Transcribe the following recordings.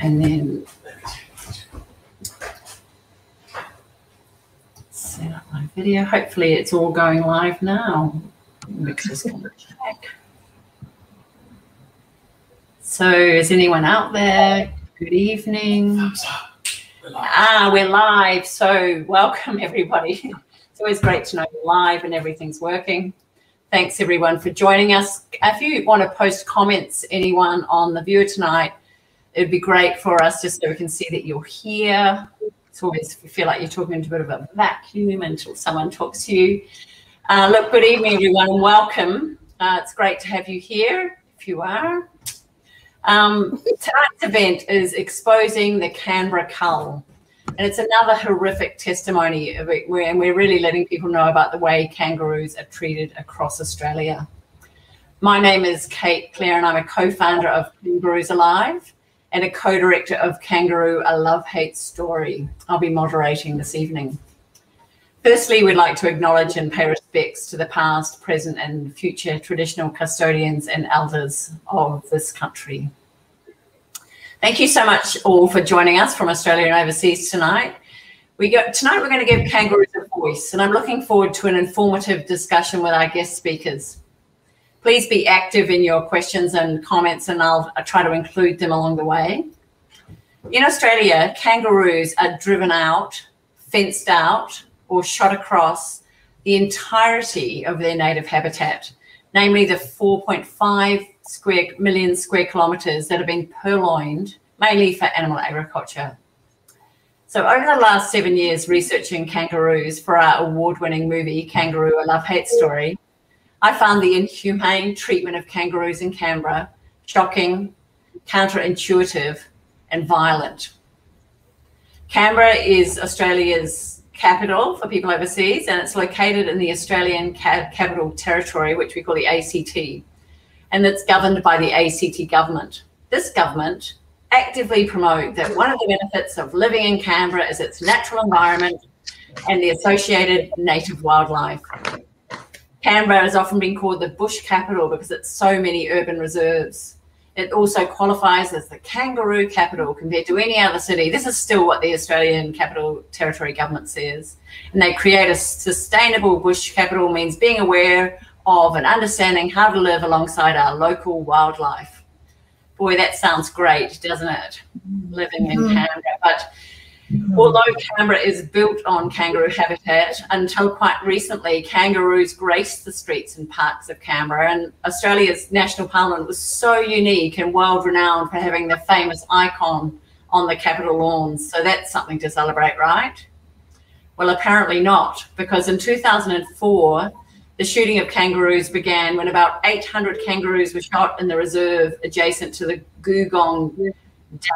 And then set up my video. Hopefully it's all going live now. To check. So is anyone out there? Good evening. We're. Ah, we're live. So welcome everybody. It's always great to know you're live and everything's working. Thanks everyone for joining us. If you want to post comments, anyone on the viewer tonight, it'd be great for us just so we can see that you're here. It's always feel like you're talking into a bit of a vacuum until someone talks to you. Uh, look, good evening everyone and welcome. Uh, it's great to have you here if you are. Um, tonight's event is exposing the Canberra cull. And it's another horrific testimony of it, and we're really letting people know about the way kangaroos are treated across Australia. My name is Kate Clere, and I'm a co founder of Kangaroos Alive and a co director of Kangaroo A Love Hate Story. I'll be moderating this evening. Firstly, we'd like to acknowledge and pay respects to the past, present, and future traditional custodians and elders of this country. Thank you so much all for joining us from Australia and overseas tonight. We tonight we're going to give kangaroos a voice, and I'm looking forward to an informative discussion with our guest speakers. Please be active in your questions and comments, and I'll try to include them along the way. In Australia, kangaroos are driven out, fenced out, or shot across the entirety of their native habitat, namely the 4.5 square million square kilometres that have been purloined mainly for animal agriculture. So over the last seven years researching kangaroos for our award-winning movie Kangaroo: A Love Hate Story, I found the inhumane treatment of kangaroos in Canberra shocking, counterintuitive, and violent. Canberra is Australia's capital for people overseas, and it's located in the Australian Capital Territory, which we call the ACT, and it's governed by the ACT government. This government actively promote that one of the benefits of living in Canberra is its natural environment and the associated native wildlife. Canberra has often been called the bush capital because it's so many urban reserves. It also qualifies as the kangaroo capital compared to any other city. This is still what the Australian Capital Territory government says. And they create a sustainable bush capital means being aware of and understanding how to live alongside our local wildlife. Boy, that sounds great, doesn't it? Living in mm-hmm. Canberra. But Although Canberra is built on kangaroo habitat, until quite recently, kangaroos graced the streets and parks of Canberra. And Australia's National Parliament was so unique and world renowned for having the famous icon on the Capitol lawns. So that's something to celebrate, right? Well, apparently not, because in 2004, the shooting of kangaroos began when about 800 kangaroos were shot in the reserve adjacent to the Googong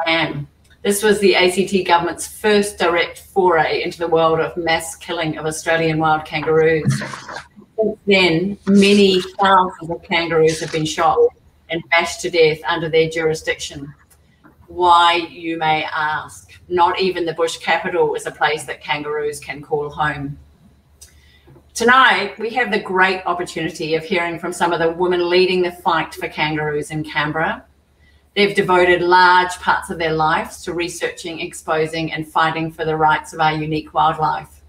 Dam. This was the ACT government's first direct foray into the world of mass killing of Australian wild kangaroos. Since then, many thousands of kangaroos have been shot and bashed to death under their jurisdiction. Why, you may ask? Not even the bush capital is a place that kangaroos can call home. Tonight, we have the great opportunity of hearing from some of the women leading the fight for kangaroos in Canberra. They've devoted large parts of their lives to researching, exposing, and fighting for the rights of our unique wildlife.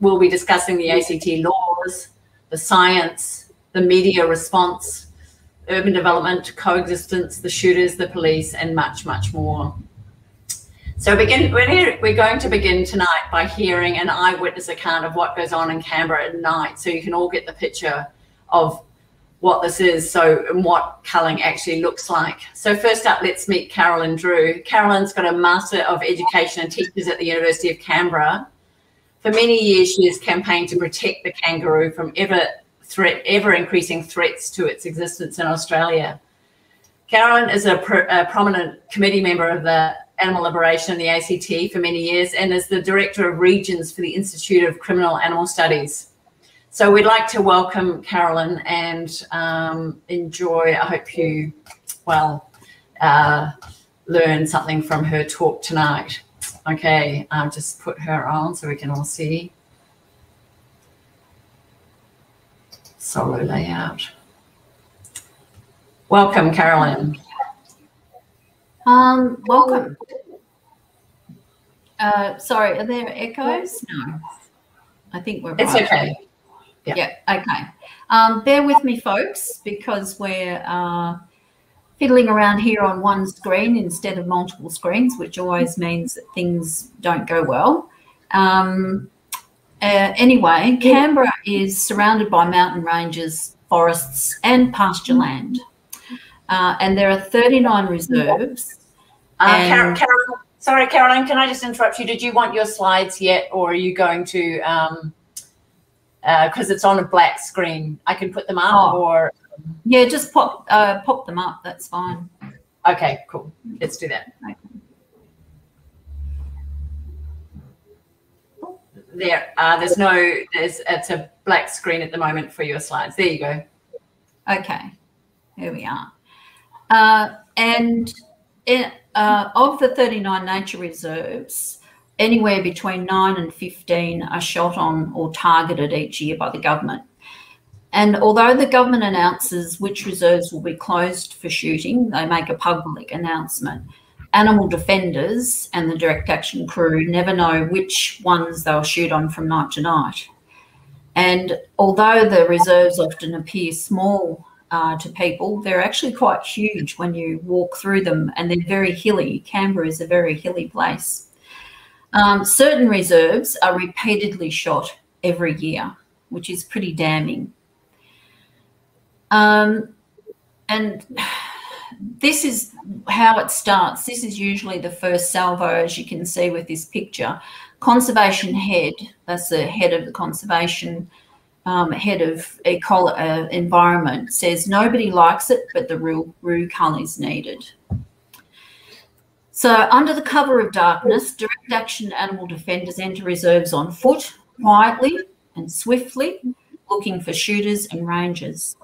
We'll be discussing the ACT laws, the science, the media response, urban development, coexistence, the shooters, the police, and much, much more. So begin, we're, here, we're going to begin tonight by hearing an eyewitness account of what goes on in Canberra at night, so you can all get the picture of what this is, so and what culling actually looks like. So first up, let's meet Carolyn Drew. Carolyn's got a Master of Education and Teachers at the University of Canberra. For many years, she has campaigned to protect the kangaroo from ever threat, ever increasing threats to its existence in Australia. Carolyn is a, a prominent committee member of the Animal Liberation in the ACT for many years and is the Director of Regions for the Institute of Critical Animal Studies. So we'd like to welcome Carolyn and um, enjoy, I hope you, well, uh, learn something from her talk tonight. Okay, I'll just put her on so we can all see. Solo layout. Welcome, Carolyn. Um, welcome. Uh, sorry, are there echoes? No. I think we're. It's right. okay. Yeah. yeah okay. Um, bear with me, folks, because we're uh, fiddling around here on one screen instead of multiple screens, which always means that things don't go well. Um, uh, anyway, Canberra is surrounded by mountain ranges, forests, and pasture land. Uh, and there are 39 reserves. Uh, Carol, Carol, sorry, Caroline, can I just interrupt you? Did you want your slides yet, or are you going to? Um, because uh, it's on a black screen, I can put them up, oh. or yeah, just pop uh, pop them up. That's fine. Okay, cool. Let's do that. Okay. There, uh, there's no, there's it's a black screen at the moment for your slides. There you go. Okay, here we are. Uh, and in, uh, of the 39 nature reserves, anywhere between 9 and 15 are shot on or targeted each year by the government. And although the government announces which reserves will be closed for shooting, they make a public announcement. Animal defenders and the direct action crew never know which ones they'll shoot on from night to night. And although the reserves often appear small uh, to people, they're actually quite huge when you walk through them and they're very hilly. Canberra is a very hilly place. Um, certain reserves are repeatedly shot every year, which is pretty damning. Um, and this is how it starts. This is usually the first salvo, as you can see with this picture. Conservation head, that's the head of the conservation um, head of ecolo uh, environment, says nobody likes it, but the real rue is needed. So under the cover of darkness, direct action animal defenders enter reserves on foot, quietly and swiftly, looking for shooters and rangers.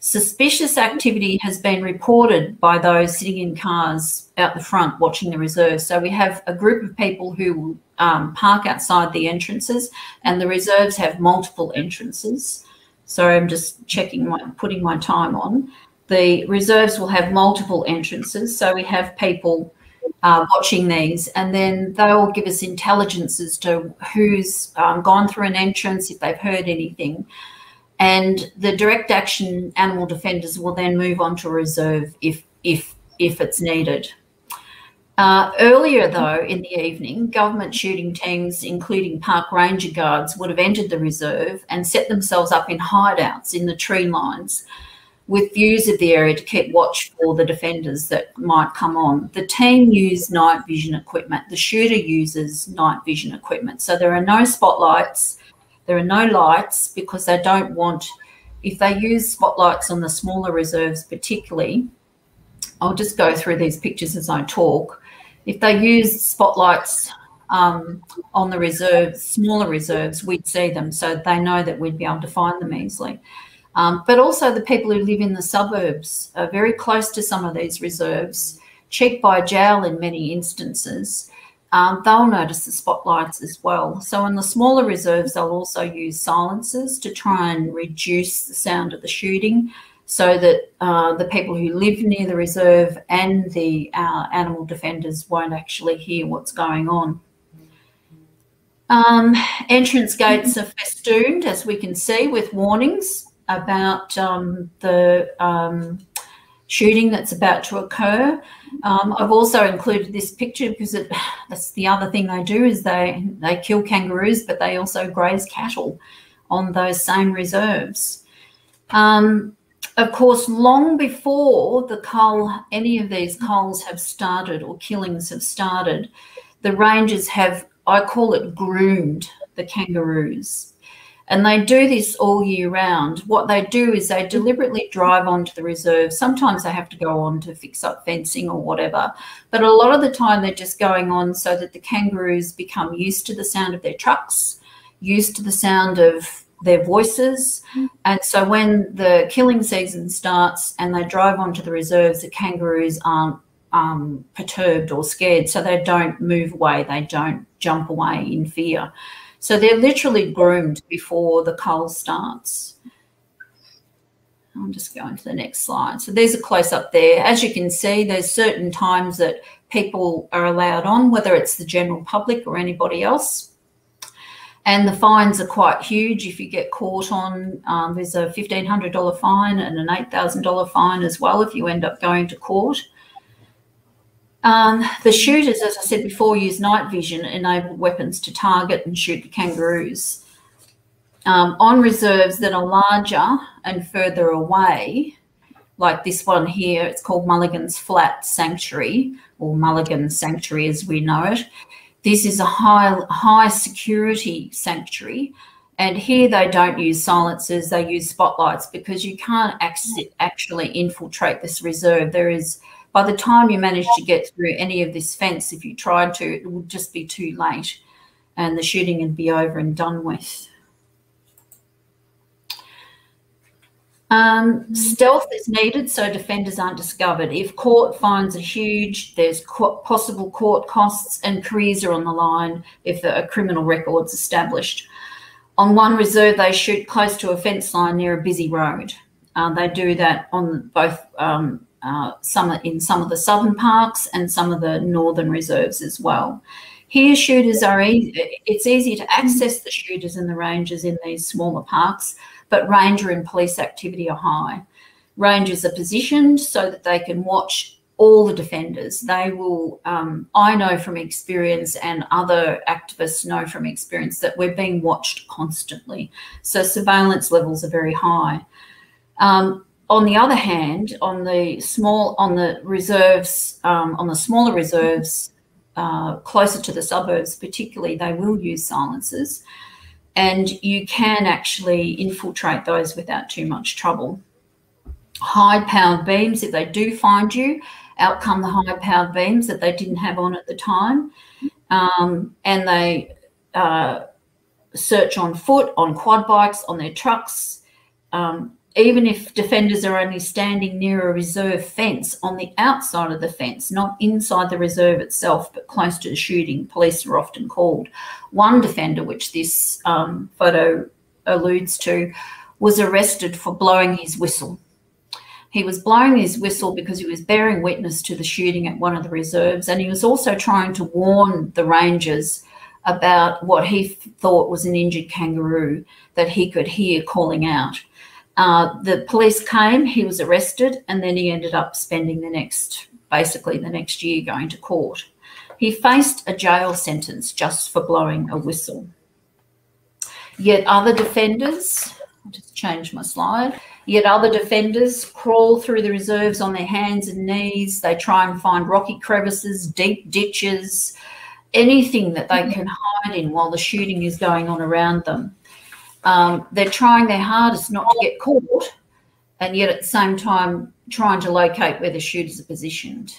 Suspicious activity has been reported by those sitting in cars out the front watching the reserves. So we have a group of people who um, park outside the entrances, and the reserves have multiple entrances. So I'm just checking my putting my time on. The reserves will have multiple entrances. So we have people uh, watching these, and then they will give us intelligence as to who's um, gone through an entrance, if they've heard anything. And the direct action animal defenders will then move on to reserve if, if, if it's needed. Uh, earlier, though, in the evening, government shooting teams, including park ranger guards, would have entered the reserve and set themselves up in hideouts in the tree lines with views of the area to keep watch for the defenders that might come on. The team use night vision equipment. The shooter uses night vision equipment. So there are no spotlights there are no lights because they don't want, if they use spotlights on the smaller reserves particularly, I'll just go through these pictures as I talk. If they use spotlights um, on the reserves, smaller reserves, we'd see them. So they know that we'd be able to find them easily. Um, but also the people who live in the suburbs are very close to some of these reserves, cheek by jowl in many instances um, they'll notice the spotlights as well. So in the smaller reserves, they'll also use silencers to try and reduce the sound of the shooting so that uh, the people who live near the reserve and the uh, animal defenders won't actually hear what's going on. Um, entrance gates are festooned, as we can see, with warnings about um, the um, shooting that's about to occur. Um, I've also included this picture because it, that's the other thing they do is they they kill kangaroos, but they also graze cattle on those same reserves. Um, of course, long before the cull, any of these culls have started or killings have started, the rangers have, I call it groomed the kangaroos. And they do this all year round. What they do is they deliberately drive onto the reserve. Sometimes they have to go on to fix up fencing or whatever. But a lot of the time they're just going on so that the kangaroos become used to the sound of their trucks, used to the sound of their voices. And so when the killing season starts and they drive onto the reserves, the kangaroos aren't um, perturbed or scared. So they don't move away, they don't jump away in fear. So they're literally groomed before the cull starts. I'll just go into the next slide. So there's a close up there. As you can see, there's certain times that people are allowed on, whether it's the general public or anybody else. And the fines are quite huge if you get caught on. Um, there's a $1,500 fine and an $8,000 fine as well if you end up going to court. Um, the shooters, as I said before, use night vision enabled weapons to target and shoot the kangaroos. Um, on reserves that are larger and further away, like this one here, it's called Mulligan's Flat Sanctuary, or Mulligan Sanctuary as we know it. This is a high, high security sanctuary. And here they don't use silencers, they use spotlights because you can't actually infiltrate this reserve. There is by the time you manage to get through any of this fence, if you tried to, it would just be too late and the shooting would be over and done with. Um, stealth is needed so defenders aren't discovered. If court fines are huge, there's possible court costs and careers are on the line if a criminal record's established. On one reserve, they shoot close to a fence line near a busy road. Uh, they do that on both um, uh, some in some of the southern parks and some of the northern reserves as well. Here, shooters are easy. It's easy to access the shooters and the rangers in these smaller parks, but ranger and police activity are high. Rangers are positioned so that they can watch all the defenders. They will, um, I know from experience, and other activists know from experience that we're being watched constantly. So surveillance levels are very high. Um, on the other hand, on the small, on the reserves, um, on the smaller reserves, uh, closer to the suburbs, particularly, they will use silencers, and you can actually infiltrate those without too much trouble. High-powered beams, if they do find you, out come the high-powered beams that they didn't have on at the time, um, and they uh, search on foot, on quad bikes, on their trucks. Um, even if defenders are only standing near a reserve fence on the outside of the fence, not inside the reserve itself, but close to the shooting, police are often called. One defender, which this um, photo alludes to, was arrested for blowing his whistle. He was blowing his whistle because he was bearing witness to the shooting at one of the reserves, and he was also trying to warn the rangers about what he thought was an injured kangaroo that he could hear calling out. Uh, the police came, he was arrested, and then he ended up spending the next, basically the next year going to court. He faced a jail sentence just for blowing a whistle. Yet other defenders, I'll just change my slide, yet other defenders crawl through the reserves on their hands and knees. They try and find rocky crevices, deep ditches, anything that they can hide in while the shooting is going on around them. Um, they're trying their hardest not to get caught, and yet at the same time trying to locate where the shooters are positioned.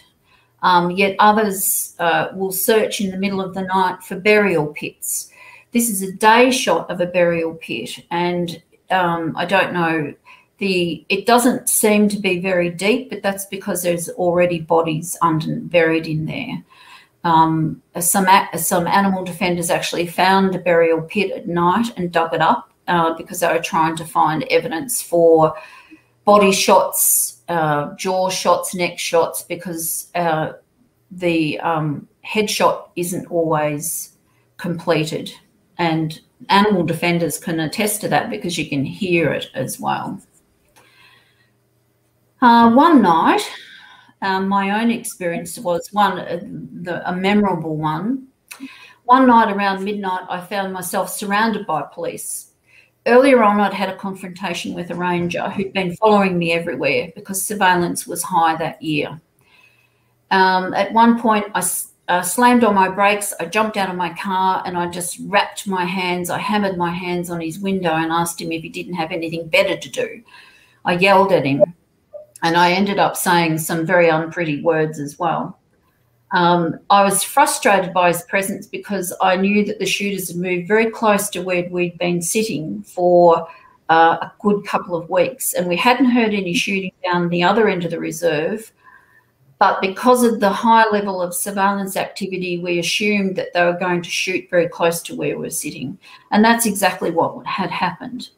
Um, yet others uh, will search in the middle of the night for burial pits. This is a day shot of a burial pit, and um, I don't know the. It doesn't seem to be very deep, but that's because there's already bodies under buried in there. Um, some some animal defenders actually found a burial pit at night and dug it up uh, because they were trying to find evidence for body shots, uh, jaw shots, neck shots, because uh, the um, headshot isn't always completed. And animal defenders can attest to that because you can hear it as well. Uh, one night, um, my own experience was one, uh, the, a memorable one. One night around midnight, I found myself surrounded by police Earlier on, I'd had a confrontation with a ranger who'd been following me everywhere because surveillance was high that year. Um, at one point, I uh, slammed on my brakes. I jumped out of my car and I just wrapped my hands. I hammered my hands on his window and asked him if he didn't have anything better to do. I yelled at him and I ended up saying some very unpretty words as well. Um, I was frustrated by his presence because I knew that the shooters had moved very close to where we'd been sitting for uh, a good couple of weeks, and we hadn't heard any shooting down the other end of the reserve. But because of the high level of surveillance activity, we assumed that they were going to shoot very close to where we were sitting. And that's exactly what had happened.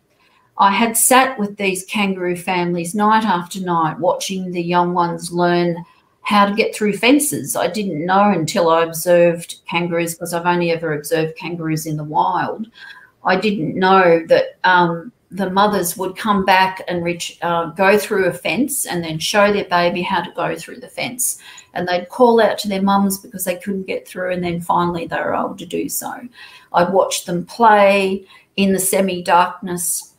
I had sat with these kangaroo families night after night, watching the young ones learn how to get through fences. I didn't know until I observed kangaroos because I've only ever observed kangaroos in the wild. I didn't know that um, the mothers would come back and reach, uh, go through a fence and then show their baby how to go through the fence. And they'd call out to their mums because they couldn't get through, and then finally they were able to do so. I'd watch them play in the semi darkness,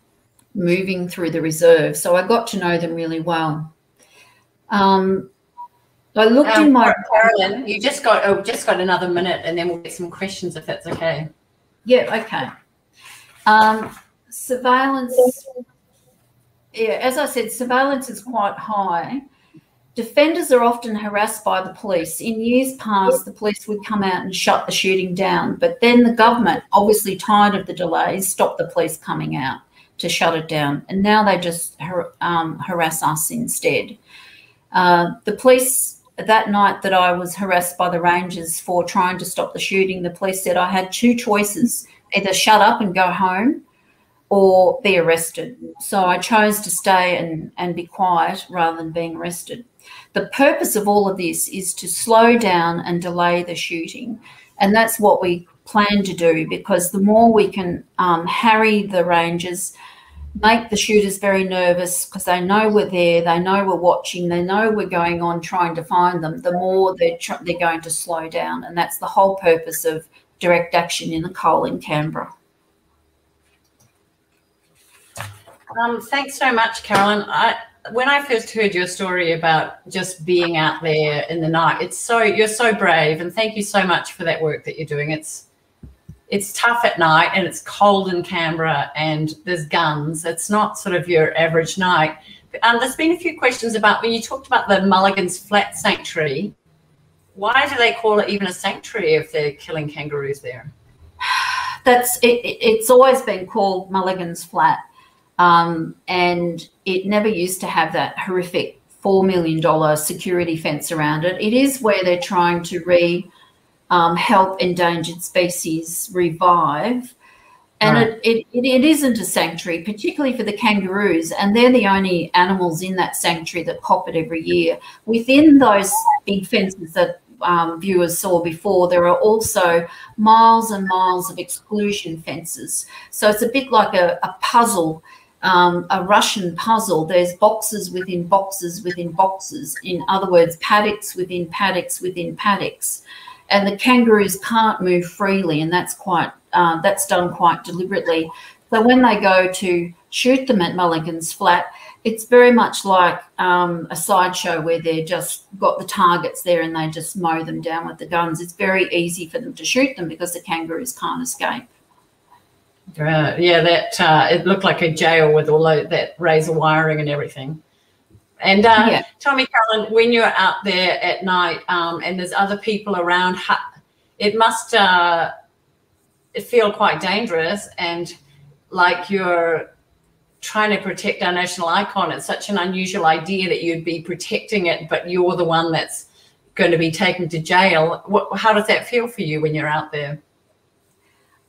moving through the reserve. So I got to know them really well. Um, I looked um, in my Carolyn. You just got oh, just got another minute, and then we'll get some questions if that's okay. Yeah. Okay. Um, surveillance. Yeah, as I said, surveillance is quite high. Defenders are often harassed by the police. In years past, the police would come out and shut the shooting down, but then the government, obviously tired of the delays, stopped the police coming out to shut it down, and now they just um, harass us instead. Uh, the police that night that I was harassed by the Rangers for trying to stop the shooting, the police said I had two choices either shut up and go home or be arrested. So I chose to stay and, and be quiet rather than being arrested. The purpose of all of this is to slow down and delay the shooting. And that's what we plan to do because the more we can um, harry the Rangers, make the shooters very nervous because they know we're there, they know we're watching, they know we're going on trying to find them, the more they're, they're going to slow down. And that's the whole purpose of direct action in the cull in Canberra. Um, thanks so much, Carolyn. I, when I first heard your story about just being out there in the night, it's so you're so brave, and thank you so much for that work that you're doing. It's it's tough at night and it's cold in Canberra and there's guns. It's not sort of your average night. Um, there's been a few questions about when you talked about the Mulligan's Flat Sanctuary. Why do they call it even a sanctuary if they're killing kangaroos there? That's it, it's always been called Mulligan's Flat, um, and it never used to have that horrific four million dollar security fence around it. It is where they're trying to re um, help endangered species revive. And right. it, it, it isn't a sanctuary, particularly for the kangaroos, and they're the only animals in that sanctuary that pop it every year. Within those big fences that um, viewers saw before, there are also miles and miles of exclusion fences. So it's a bit like a, a puzzle, um, a Russian puzzle. There's boxes within boxes within boxes. In other words, paddocks within paddocks within paddocks and the kangaroos can't move freely, and that's quite uh, that's done quite deliberately. So when they go to shoot them at Mulligan's Flat, it's very much like um, a sideshow where they're just got the targets there and they just mow them down with the guns. It's very easy for them to shoot them because the kangaroos can't escape. Uh, yeah, that uh, it looked like a jail with all that razor wiring and everything. And uh, yeah. tell me, Carolyn, when you're out there at night um, and there's other people around, it must uh, feel quite dangerous and like you're trying to protect our national icon. It's such an unusual idea that you'd be protecting it, but you're the one that's going to be taken to jail. What, how does that feel for you when you're out there?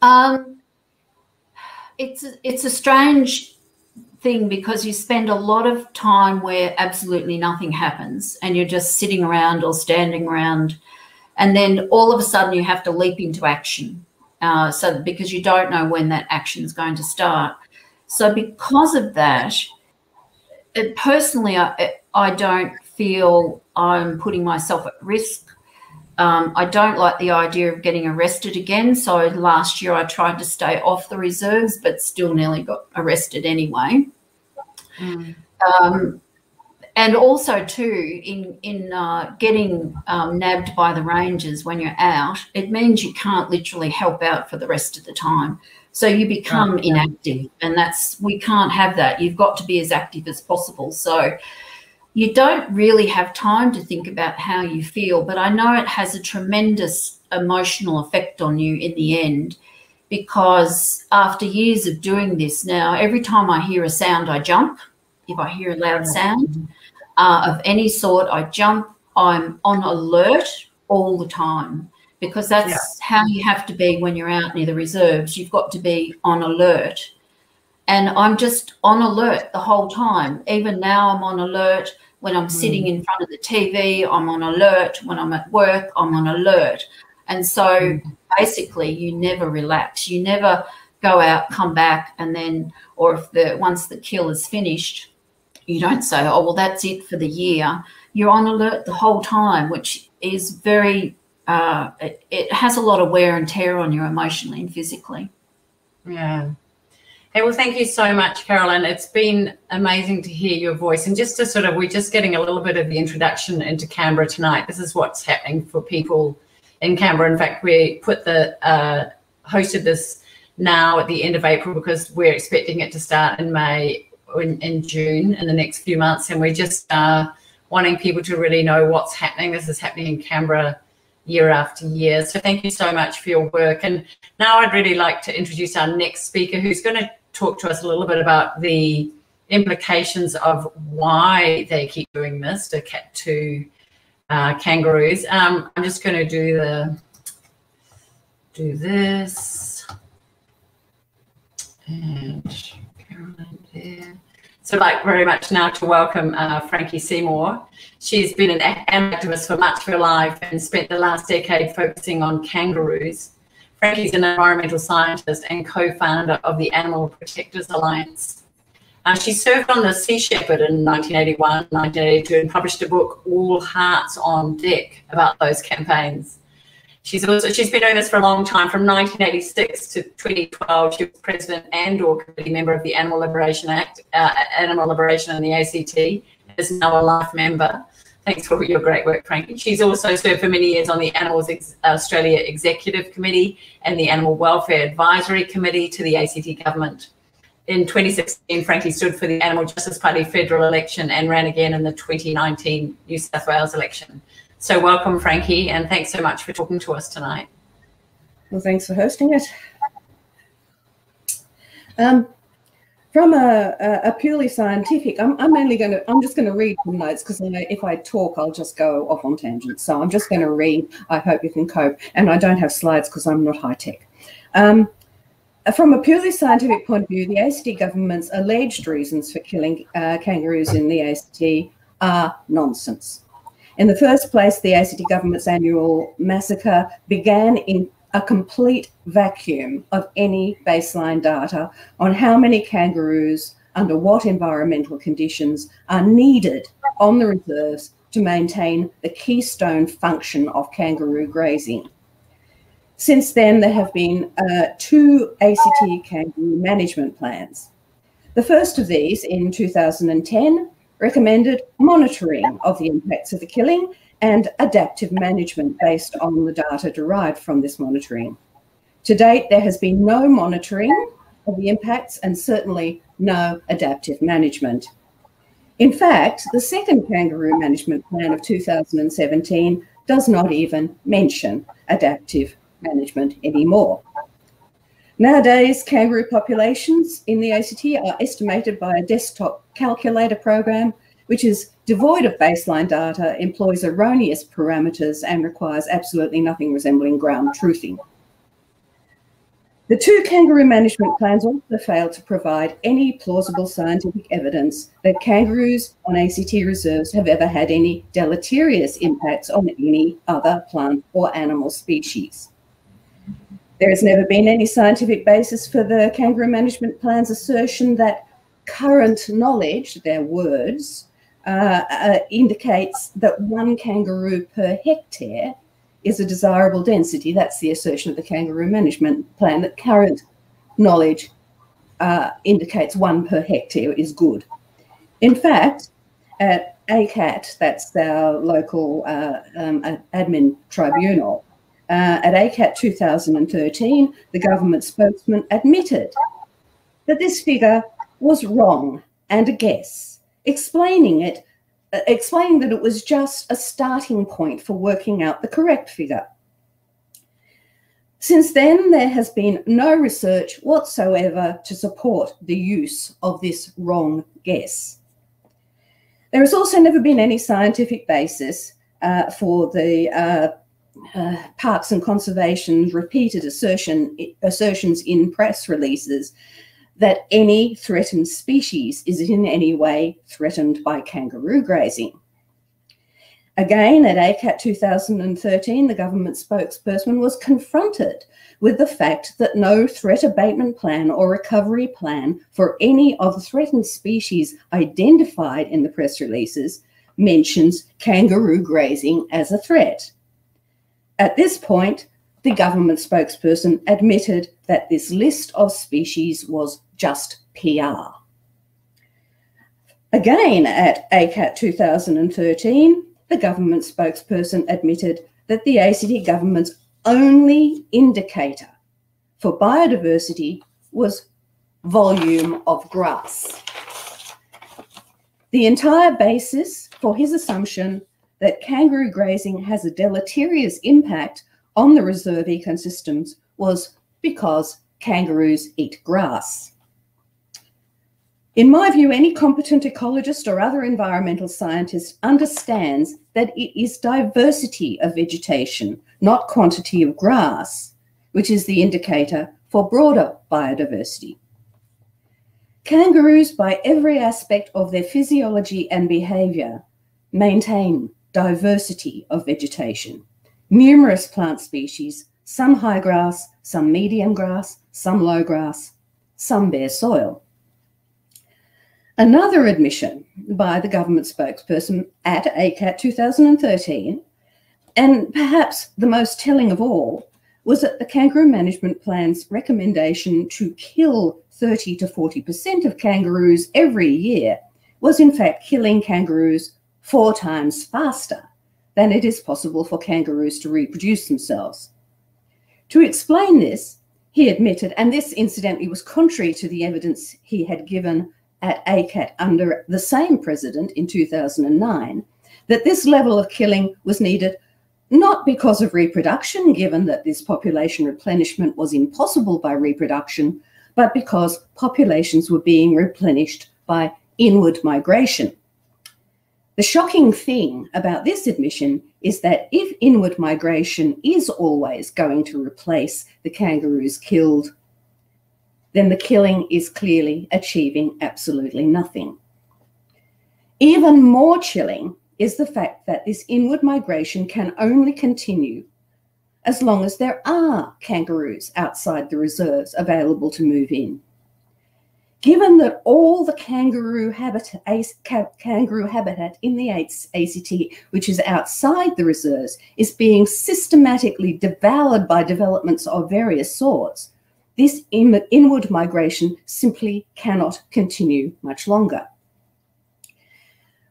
Um, it's it's a strange thing because you spend a lot of time where absolutely nothing happens and you're just sitting around or standing around and then all of a sudden you have to leap into action uh, so because you don't know when that action is going to start so because of that it, personally I, I don't feel i'm putting myself at risk um, I don't like the idea of getting arrested again. So last year I tried to stay off the reserves, but still nearly got arrested anyway. Mm. Um, and also too in in uh, getting um, nabbed by the rangers when you're out it means you can't literally help out for the rest of the time so you become right. inactive and that's we can't have that you've got to be as active as possible so you don't really have time to think about how you feel but i know it has a tremendous emotional effect on you in the end because after years of doing this now, every time I hear a sound, I jump. If I hear a loud sound uh, of any sort, I jump. I'm on alert all the time because that's yeah. how you have to be when you're out near the reserves. You've got to be on alert. And I'm just on alert the whole time. Even now, I'm on alert when I'm sitting mm. in front of the TV, I'm on alert. When I'm at work, I'm on alert. And so basically, you never relax. You never go out, come back, and then, or if the once the kill is finished, you don't say, "Oh, well, that's it for the year." You're on alert the whole time, which is very. Uh, it, it has a lot of wear and tear on you emotionally and physically. Yeah. Hey, well, thank you so much, Carolyn. It's been amazing to hear your voice. And just to sort of, we're just getting a little bit of the introduction into Canberra tonight. This is what's happening for people in Canberra. In fact, we put the uh, hosted this now at the end of April because we're expecting it to start in May in, in June in the next few months. And we're just uh, wanting people to really know what's happening. This is happening in Canberra year after year. So thank you so much for your work. And now I'd really like to introduce our next speaker who's going to talk to us a little bit about the implications of why they keep doing this to, to uh, kangaroos. Um, I'm just going to do the do this and Carolyn there. So, like very much now to welcome uh, Frankie Seymour. She's been an activist for much of her life and spent the last decade focusing on kangaroos. Frankie's an environmental scientist and co-founder of the Animal Protectors Alliance. Uh, she served on the Sea Shepherd in 1981, 1982, and published a book, All Hearts on Deck, about those campaigns. She's also she's been doing this for a long time, from 1986 to 2012. She was president and or committee member of the Animal Liberation Act, uh, Animal Liberation and the ACT. Is now a life member. Thanks for your great work, Frankie. She's also served for many years on the Animals Ex Australia Executive Committee and the Animal Welfare Advisory Committee to the ACT government. In 2016, Frankie stood for the Animal Justice Party federal election and ran again in the 2019 New South Wales election. So welcome, Frankie, and thanks so much for talking to us tonight. Well, thanks for hosting it. Um, from a, a, purely scientific, I'm, I'm only going to, I'm just going to read some notes because if I talk, I'll just go off on tangents. So I'm just going to read. I hope you can cope. And I don't have slides because I'm not high tech. Um, from a purely scientific point of view, the ACT government's alleged reasons for killing uh, kangaroos in the ACT are nonsense. In the first place, the ACT government's annual massacre began in a complete vacuum of any baseline data on how many kangaroos under what environmental conditions are needed on the reserves to maintain the keystone function of kangaroo grazing. Since then, there have been uh, two ACT kangaroo management plans. The first of these in 2010 recommended monitoring of the impacts of the killing and adaptive management based on the data derived from this monitoring. To date, there has been no monitoring of the impacts and certainly no adaptive management. In fact, the second kangaroo management plan of 2017 does not even mention adaptive management anymore. Nowadays, kangaroo populations in the ACT are estimated by a desktop calculator program, which is devoid of baseline data, employs erroneous parameters, and requires absolutely nothing resembling ground truthing. The two kangaroo management plans also fail to provide any plausible scientific evidence that kangaroos on ACT reserves have ever had any deleterious impacts on any other plant or animal species. There has never been any scientific basis for the kangaroo management plan's assertion that current knowledge, their words, uh, uh, indicates that one kangaroo per hectare is a desirable density. That's the assertion of the kangaroo management plan, that current knowledge uh, indicates one per hectare is good. In fact, at ACAT, that's our local uh, um, admin tribunal, uh, at ACAT 2013, the government spokesman admitted that this figure was wrong and a guess, explaining it, uh, explaining that it was just a starting point for working out the correct figure. Since then, there has been no research whatsoever to support the use of this wrong guess. There has also never been any scientific basis uh, for the uh, Parks and Conservation's repeated assertion, assertions in press releases that any threatened species is in any way threatened by kangaroo grazing. Again, at ACAT 2013, the government spokesperson was confronted with the fact that no threat abatement plan or recovery plan for any of the threatened species identified in the press releases mentions kangaroo grazing as a threat. At this point, the government spokesperson admitted that this list of species was just PR. Again, at ACAT 2013, the government spokesperson admitted that the ACT government's only indicator for biodiversity was volume of grass. The entire basis for his assumption that kangaroo grazing has a deleterious impact on the reserve ecosystems was because kangaroos eat grass. In my view, any competent ecologist or other environmental scientist understands that it is diversity of vegetation, not quantity of grass, which is the indicator for broader biodiversity. Kangaroos, by every aspect of their physiology and behavior, maintain diversity of vegetation. Numerous plant species, some high grass, some medium grass, some low grass, some bare soil. Another admission by the government spokesperson at ACAT 2013, and perhaps the most telling of all, was that the Kangaroo Management Plan's recommendation to kill 30 to 40% of kangaroos every year was in fact killing kangaroos four times faster than it is possible for kangaroos to reproduce themselves. To explain this, he admitted, and this incidentally was contrary to the evidence he had given at ACAT under the same president in 2009 that this level of killing was needed not because of reproduction, given that this population replenishment was impossible by reproduction, but because populations were being replenished by inward migration. The shocking thing about this admission is that if inward migration is always going to replace the kangaroos killed then the killing is clearly achieving absolutely nothing. Even more chilling is the fact that this inward migration can only continue as long as there are kangaroos outside the reserves available to move in. Given that all the kangaroo habitat, kangaroo habitat in the ACT, which is outside the reserves, is being systematically devoured by developments of various sorts, this inward migration simply cannot continue much longer.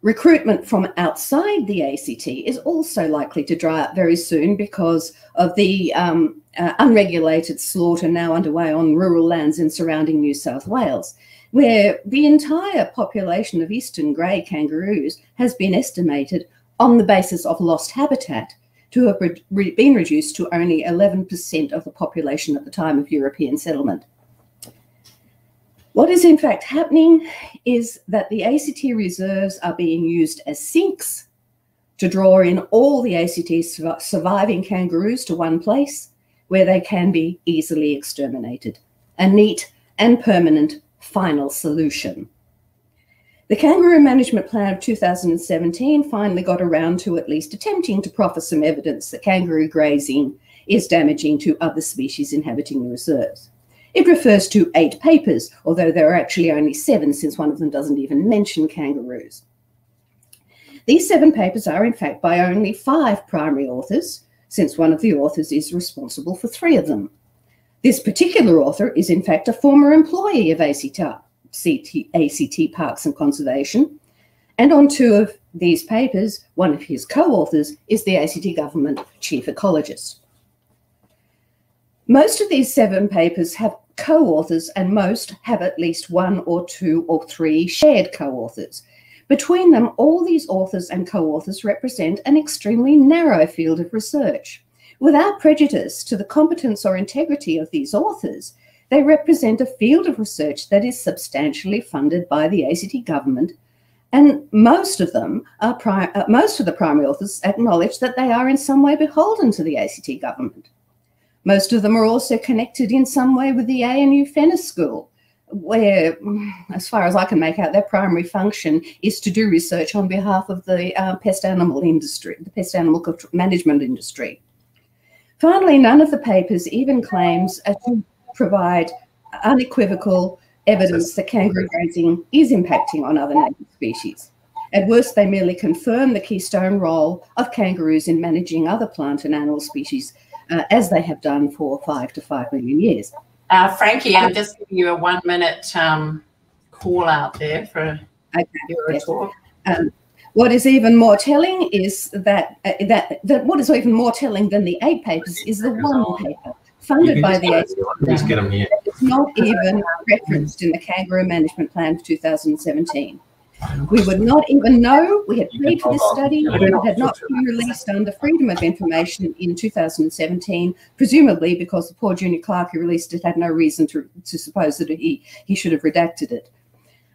Recruitment from outside the ACT is also likely to dry up very soon because of the um, uh, unregulated slaughter now underway on rural lands in surrounding New South Wales, where the entire population of eastern grey kangaroos has been estimated on the basis of lost habitat to have been reduced to only 11% of the population at the time of European settlement. What is in fact happening is that the ACT reserves are being used as sinks to draw in all the ACT surviving kangaroos to one place where they can be easily exterminated. A neat and permanent final solution. The Kangaroo Management Plan of 2017 finally got around to at least attempting to proffer some evidence that kangaroo grazing is damaging to other species inhabiting the reserves. It refers to eight papers, although there are actually only seven since one of them doesn't even mention kangaroos. These seven papers are in fact by only five primary authors, since one of the authors is responsible for three of them. This particular author is in fact a former employee of ACTA, CT, ACT Parks and Conservation. And on two of these papers, one of his co-authors is the ACT Government Chief Ecologist. Most of these seven papers have co-authors and most have at least one or two or three shared co-authors. Between them, all these authors and co-authors represent an extremely narrow field of research. Without prejudice to the competence or integrity of these authors, they represent a field of research that is substantially funded by the ACT government, and most of them are uh, most of the primary authors acknowledge that they are in some way beholden to the ACT government. Most of them are also connected in some way with the ANU Fenner School, where, as far as I can make out, their primary function is to do research on behalf of the uh, pest animal industry, the pest animal management industry. Finally, none of the papers even claims to provide unequivocal evidence that kangaroo grazing is impacting on other native species. At worst, they merely confirm the keystone role of kangaroos in managing other plant and animal species, uh, as they have done for five to five million years. Uh, Frankie, I'm just giving you a one minute um, call out there for okay. your yes. talk. Um, what is even more telling is that, uh, that that what is even more telling than the eight papers is the one paper funded by the ACT. It's not even referenced in the Kangaroo Management Plan for 2017. We would not even know we had paid for this study. It had not been released under Freedom of Information in 2017, presumably because the poor junior clerk who released it had no reason to, to suppose that he, he should have redacted it.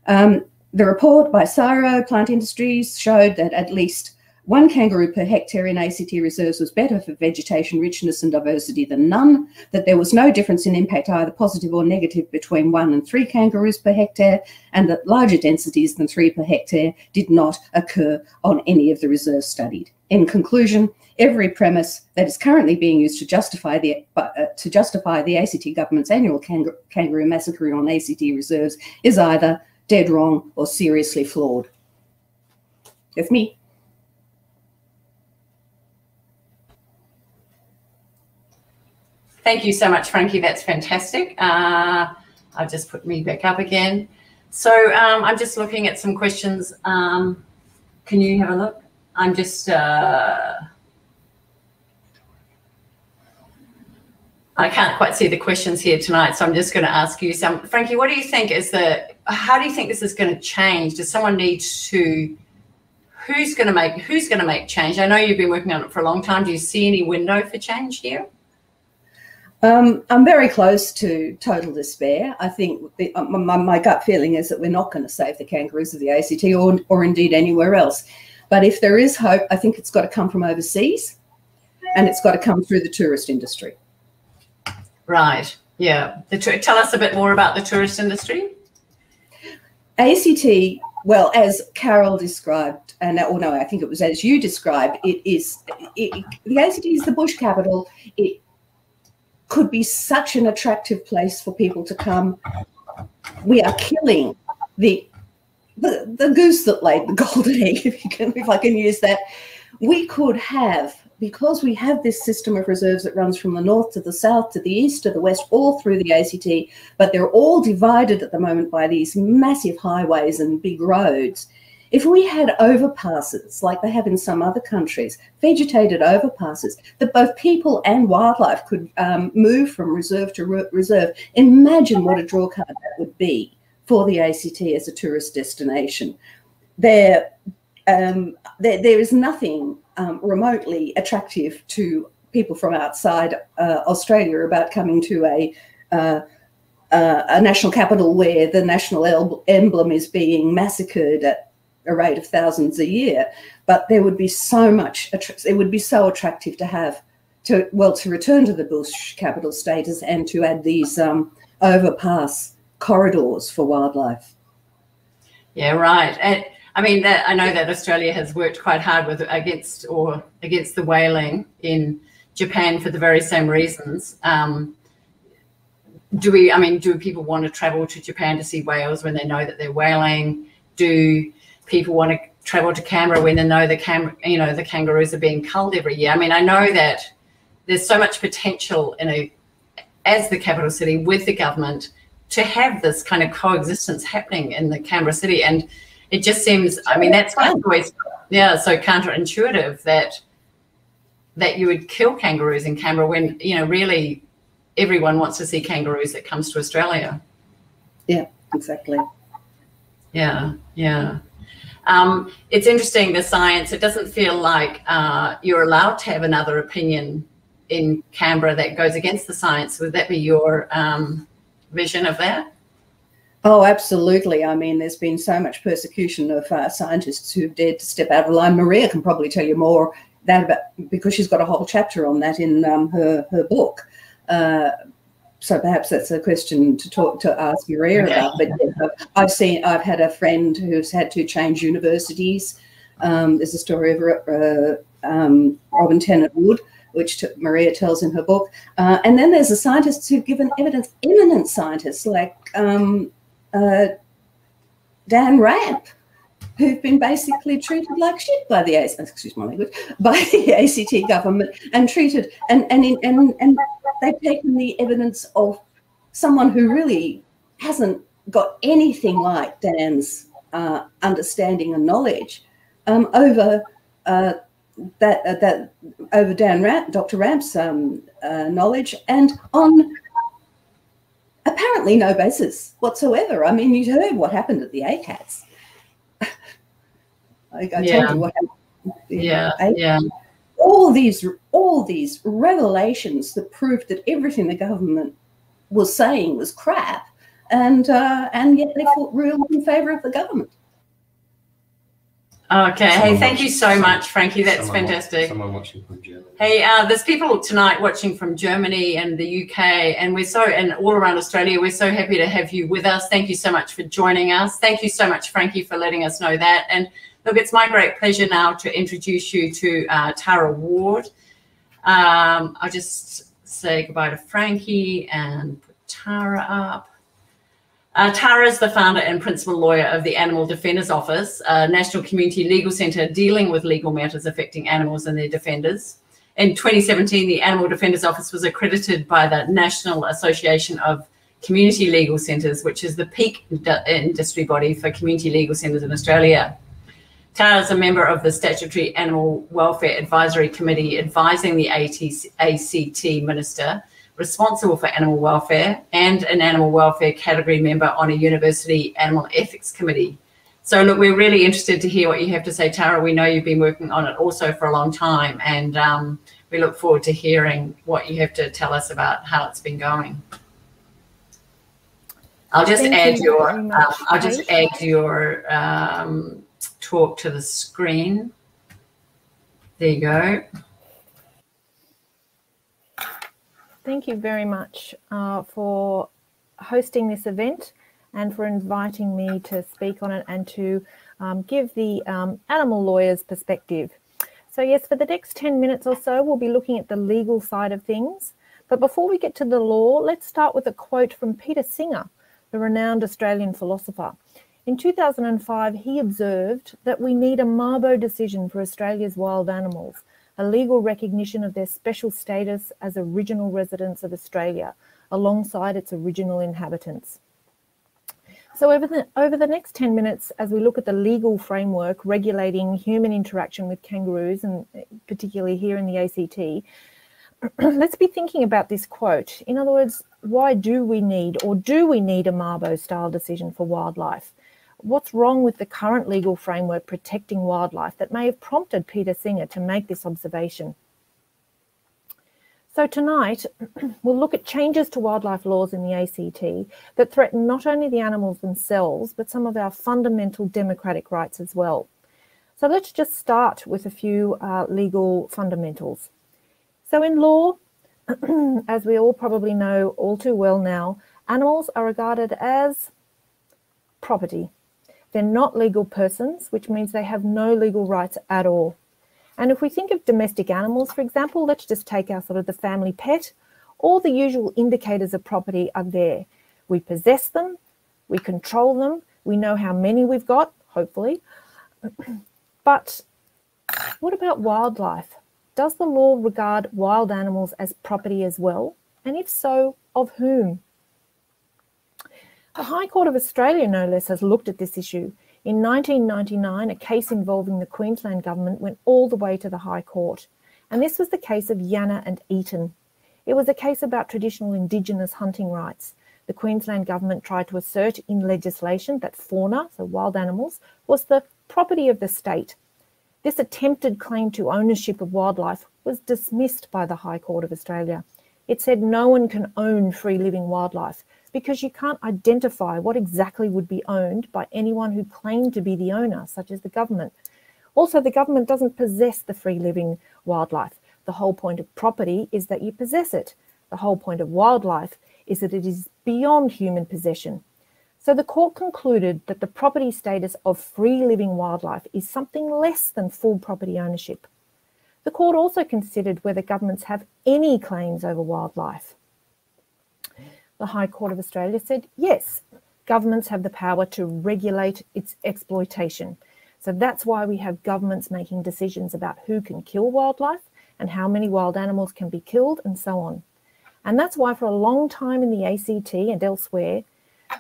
Um, the report by CSIRO Plant Industries showed that at least one kangaroo per hectare in ACT reserves was better for vegetation richness and diversity than none, that there was no difference in impact either positive or negative between one and three kangaroos per hectare, and that larger densities than three per hectare did not occur on any of the reserves studied. In conclusion, every premise that is currently being used to justify the uh, to justify the ACT government's annual kangaroo, kangaroo massacre on ACT reserves is either dead wrong or seriously flawed. That's me. Thank you so much, Frankie. That's fantastic. Uh, I'll just put me back up again. So um, I'm just looking at some questions. Um, can you have a look? I'm just. Uh, I can't quite see the questions here tonight, so I'm just going to ask you some. Frankie, what do you think is the? How do you think this is going to change? Does someone need to? Who's going to make? Who's going to make change? I know you've been working on it for a long time. Do you see any window for change here? Um, I'm very close to total despair. I think the, uh, my, my, gut feeling is that we're not going to save the kangaroos of the ACT or, or indeed anywhere else. But if there is hope, I think it's got to come from overseas and it's got to come through the tourist industry. Right. Yeah. The, tell us a bit more about the tourist industry. ACT, well, as Carol described, and or no, I think it was as you described, it is it, the ACT is the bush capital. It could be such an attractive place for people to come. We are killing the the, the goose that laid the golden egg, if you can, if I can use that. We could have, because we have this system of reserves that runs from the north to the south, to the east, to the west, all through the ACT, but they're all divided at the moment by these massive highways and big roads. If we had overpasses like they have in some other countries, vegetated overpasses, that both people and wildlife could um, move from reserve to re reserve, imagine what a drawcard that would be for the ACT as a tourist destination. There, um, there, there is nothing um, remotely attractive to people from outside uh, Australia about coming to a uh, uh, a national capital where the national emblem is being massacred at a rate of thousands a year. But there would be so much, it would be so attractive to have to, well, to return to the bush capital status and to add these um, overpass corridors for wildlife. Yeah, right. And I mean, that, I know that Australia has worked quite hard with against or against the whaling in Japan for the very same reasons. Um, do we? I mean, do people want to travel to Japan to see whales when they know that they're whaling? Do people want to travel to Canberra when they know the cam you know the kangaroos are being culled every year. I mean, I know that there's so much potential in a as the capital city with the government to have this kind of coexistence happening in the Canberra city, and it just seems. I mean, that's always yeah, so counterintuitive that that you would kill kangaroos in Canberra when you know really everyone wants to see kangaroos that comes to Australia. Yeah, exactly. Yeah, yeah. Um, it's interesting, the science, it doesn't feel like uh, you're allowed to have another opinion in Canberra that goes against the science. Would that be your um, vision of that? Oh, absolutely. I mean, there's been so much persecution of uh, scientists who've dared to step out of line. Maria can probably tell you more that about because she's got a whole chapter on that in um, her her book. Uh, so perhaps that's a question to talk to ask Maria okay. about. But yeah, I've seen, I've had a friend who's had to change universities. Um, there's a story of uh, um, Robin Tennant Wood, which Maria tells in her book. Uh, and then there's the scientists who've given evidence, eminent scientists like um, uh, Dan Ramp, who've been basically treated like shit by the excuse my language by the ACT government and treated and and and and they've taken the evidence of someone who really hasn't got anything like Dan's uh, understanding and knowledge um, over uh, that uh, that over Dan Ramp, Dr. Ramp's um, uh, knowledge and on apparently no basis whatsoever. I mean, you heard what happened at the ACATs. I, I yeah. told you what happened. Yeah, yeah. All these, all these revelations that proved that everything the government was saying was crap, and uh, and yet they fought real in favour of the government. Okay. Someone hey, thank watching, you so much, Frankie. That's someone fantastic. someone watching from Germany. Hey, uh, there's people tonight watching from Germany and the UK, and we're so and all around Australia. We're so happy to have you with us. Thank you so much for joining us. Thank you so much, Frankie, for letting us know that. And look, it's my great pleasure now to introduce you to uh, Tara Ward. Um, I'll just say goodbye to Frankie and put Tara up. Uh, Tara is the founder and principal lawyer of the Animal Defenders Office, a national community legal centre dealing with legal matters affecting animals and their defenders. In 2017, the Animal Defenders Office was accredited by the National Association of Community Legal Centres, which is the peak industry body for community legal centres in Australia. Tara is a member of the Statutory Animal Welfare Advisory Committee advising the ACT Minister responsible for animal welfare and an animal welfare category member on a university animal ethics committee. So look, we're really interested to hear what you have to say, Tara. We know you've been working on it also for a long time, and um, we look forward to hearing what you have to tell us about how it's been going. I'll just Thank add you your um, I'll just add your um, talk to the screen. There you go. Thank you very much uh, for hosting this event and for inviting me to speak on it and to um, give the um, animal lawyer's perspective. So yes, for the next 10 minutes or so, we'll be looking at the legal side of things. But before we get to the law, let's start with a quote from Peter Singer, the renowned Australian philosopher. In 2005, he observed that we need a Mabo decision for Australia's wild animals a legal recognition of their special status as original residents of Australia alongside its original inhabitants. So over the, over the next 10 minutes, as we look at the legal framework regulating human interaction with kangaroos, and uh, particularly here in the ACT, let's be thinking about this quote. In other words, why do we need or do we need a Mabo style decision for wildlife? What's wrong with the current legal framework protecting wildlife that may have prompted Peter Singer to make this observation. So tonight, we'll look at changes to wildlife laws in the ACT that threaten not only the animals themselves, but some of our fundamental democratic rights as well. So let's just start with a few uh, legal fundamentals. So in law, as we all probably know all too well now, animals are regarded as property. They're not legal persons, which means they have no legal rights at all. And if we think of domestic animals, for example, let's just take our sort of the family pet, all the usual indicators of property are there. We possess them, we control them, we know how many we've got, hopefully. But what about wildlife? Does the law regard wild animals as property as well? And if so, of whom? The High Court of Australia, no less, has looked at this issue. In 1999, a case involving the Queensland government went all the way to the High Court, and this was the case of Yanner and Eaton. It was a case about traditional Indigenous hunting rights. The Queensland government tried to assert in legislation that fauna, so wild animals, was the property of the state. This attempted claim to ownership of wildlife was dismissed by the High Court of Australia. It said no one can own free living wildlife because you can't identify what exactly would be owned by anyone who claimed to be the owner, such as the government. Also, the government doesn't possess the free living wildlife. The whole point of property is that you possess it. The whole point of wildlife is that it is beyond human possession. So the court concluded that the property status of free living wildlife is something less than full property ownership. The court also considered whether governments have any claims over wildlife. The High Court of Australia said yes, governments have the power to regulate its exploitation. So that's why we have governments making decisions about who can kill wildlife and how many wild animals can be killed and so on. And that's why for a long time in the ACT and elsewhere,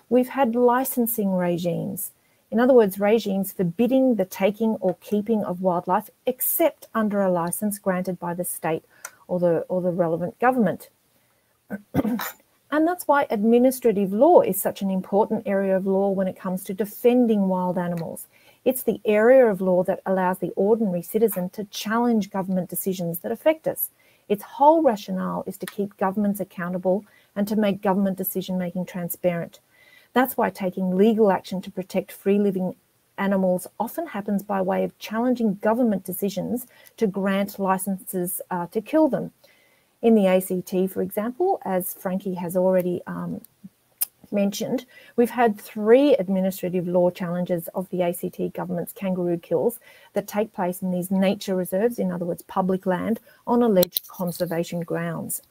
we've had licensing regimes. In other words, regimes forbidding the taking or keeping of wildlife except under a license granted by the state or the, or the relevant government. and that's why administrative law is such an important area of law when it comes to defending wild animals. It's the area of law that allows the ordinary citizen to challenge government decisions that affect us. Its whole rationale is to keep governments accountable and to make government decision making transparent. That's why taking legal action to protect free living animals often happens by way of challenging government decisions to grant licenses uh, to kill them. In the ACT, for example, as Frankie has already um, mentioned, we've had three administrative law challenges of the ACT government's kangaroo kills that take place in these nature reserves, in other words, public land, on alleged conservation grounds.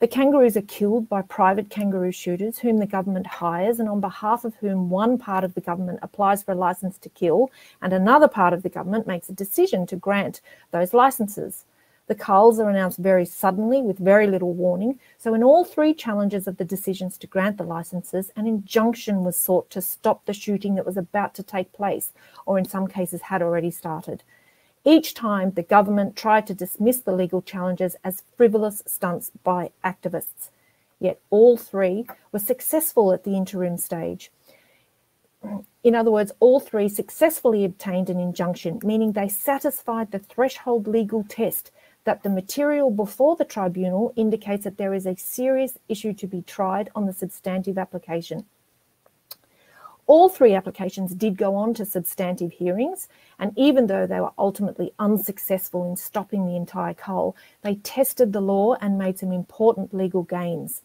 The kangaroos are killed by private kangaroo shooters whom the government hires and on behalf of whom one part of the government applies for a license to kill and another part of the government makes a decision to grant those licenses. The culls are announced very suddenly with very little warning. So, in all three challenges of the decisions to grant the licenses, an injunction was sought to stop the shooting that was about to take place, or in some cases had already started. Each time, the government tried to dismiss the legal challenges as frivolous stunts by activists. Yet all three were successful at the interim stage. In other words, all three successfully obtained an injunction, meaning they satisfied the threshold legal test that the material before the tribunal indicates that there is a serious issue to be tried on the substantive application. All three applications did go on to substantive hearings, and even though they were ultimately unsuccessful in stopping the entire cull, they tested the law and made some important legal gains.